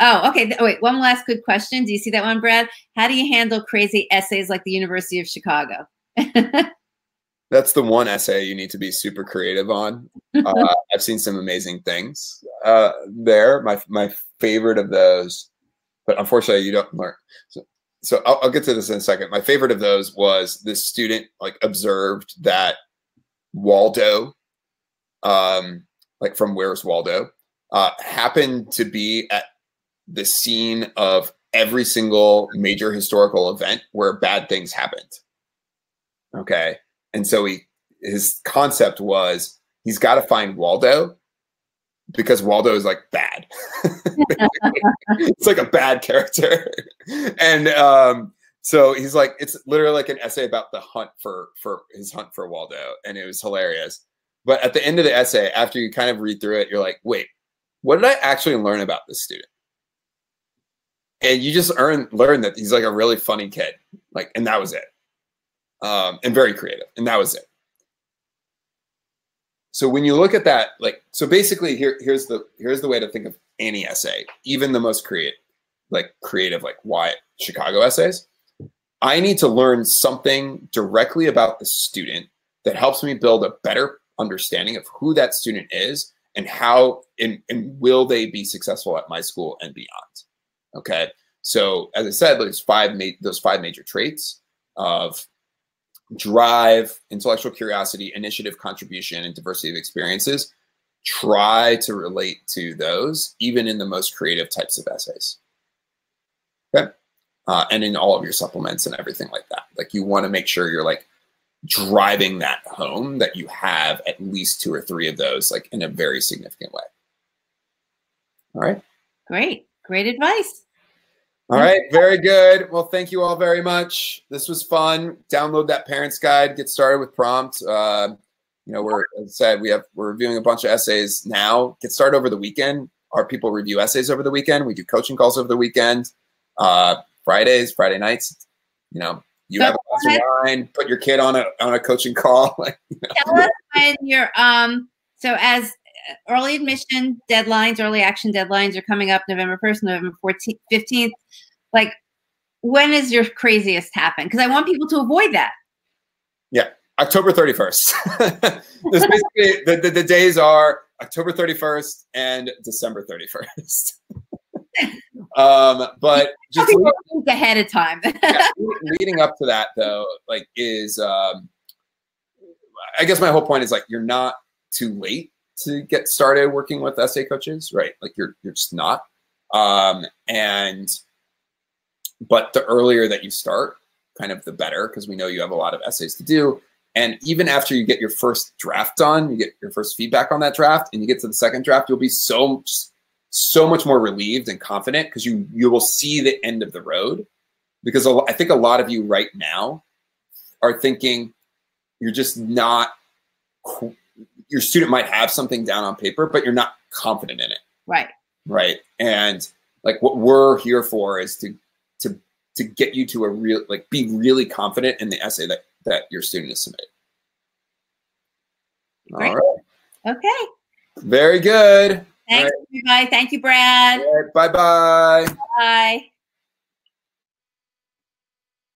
Oh, okay. Oh, wait, one last good question. Do you see that one, Brad? How do you handle crazy essays like the University of Chicago? That's the one essay you need to be super creative on. Uh, I've seen some amazing things uh, there. My my favorite of those, but unfortunately, you don't learn. So, so I'll, I'll get to this in a second. My favorite of those was this student like observed that Waldo, um, like from Where's Waldo, uh, happened to be at the scene of every single major historical event where bad things happened. Okay. And so he his concept was he's got to find Waldo because Waldo is like bad. it's like a bad character. and um so he's like it's literally like an essay about the hunt for for his hunt for Waldo and it was hilarious. But at the end of the essay after you kind of read through it you're like, "Wait, what did I actually learn about this student?" And you just earn learn that he's like a really funny kid. Like and that was it um, and very creative. And that was it. So when you look at that, like, so basically here, here's the, here's the way to think of any essay, even the most creative, like creative, like why Chicago essays. I need to learn something directly about the student that helps me build a better understanding of who that student is and how and, and will they be successful at my school and beyond. Okay. So as I said, those five those five major traits of drive, intellectual curiosity, initiative, contribution, and diversity of experiences, try to relate to those, even in the most creative types of essays. Okay. Uh, and in all of your supplements and everything like that. Like you want to make sure you're like driving that home that you have at least two or three of those, like in a very significant way. All right. Great. Great advice. All right, very good. Well, thank you all very much. This was fun. Download that parents guide. Get started with prompt. Uh, you know, we're as I said we have we're reviewing a bunch of essays now. Get started over the weekend. Our people review essays over the weekend. We do coaching calls over the weekend. Uh, Fridays, Friday nights. You know, you have a glass of wine. Put your kid on a on a coaching call. you know. Tell us when you're um. So as early admission deadlines, early action deadlines are coming up November 1st, November 14th, 15th. Like, when is your craziest happen? Because I want people to avoid that. Yeah, October 31st. this basically, the, the, the days are October 31st and December 31st. um, but just leading, ahead of time. yeah, leading up to that, though, like, is um, I guess my whole point is like you're not too late to get started working with essay coaches, right? Like you're you're just not. Um, and but the earlier that you start, kind of the better, because we know you have a lot of essays to do. And even after you get your first draft done, you get your first feedback on that draft, and you get to the second draft, you'll be so so much more relieved and confident because you you will see the end of the road. Because I think a lot of you right now are thinking you're just not your student might have something down on paper, but you're not confident in it. Right. Right. And like what we're here for is to to to get you to a real like be really confident in the essay that that your student is submitted. Great. All right. Okay. Very good. Thanks, right. everybody. Thank you, Brad. Right. Bye-bye. Bye.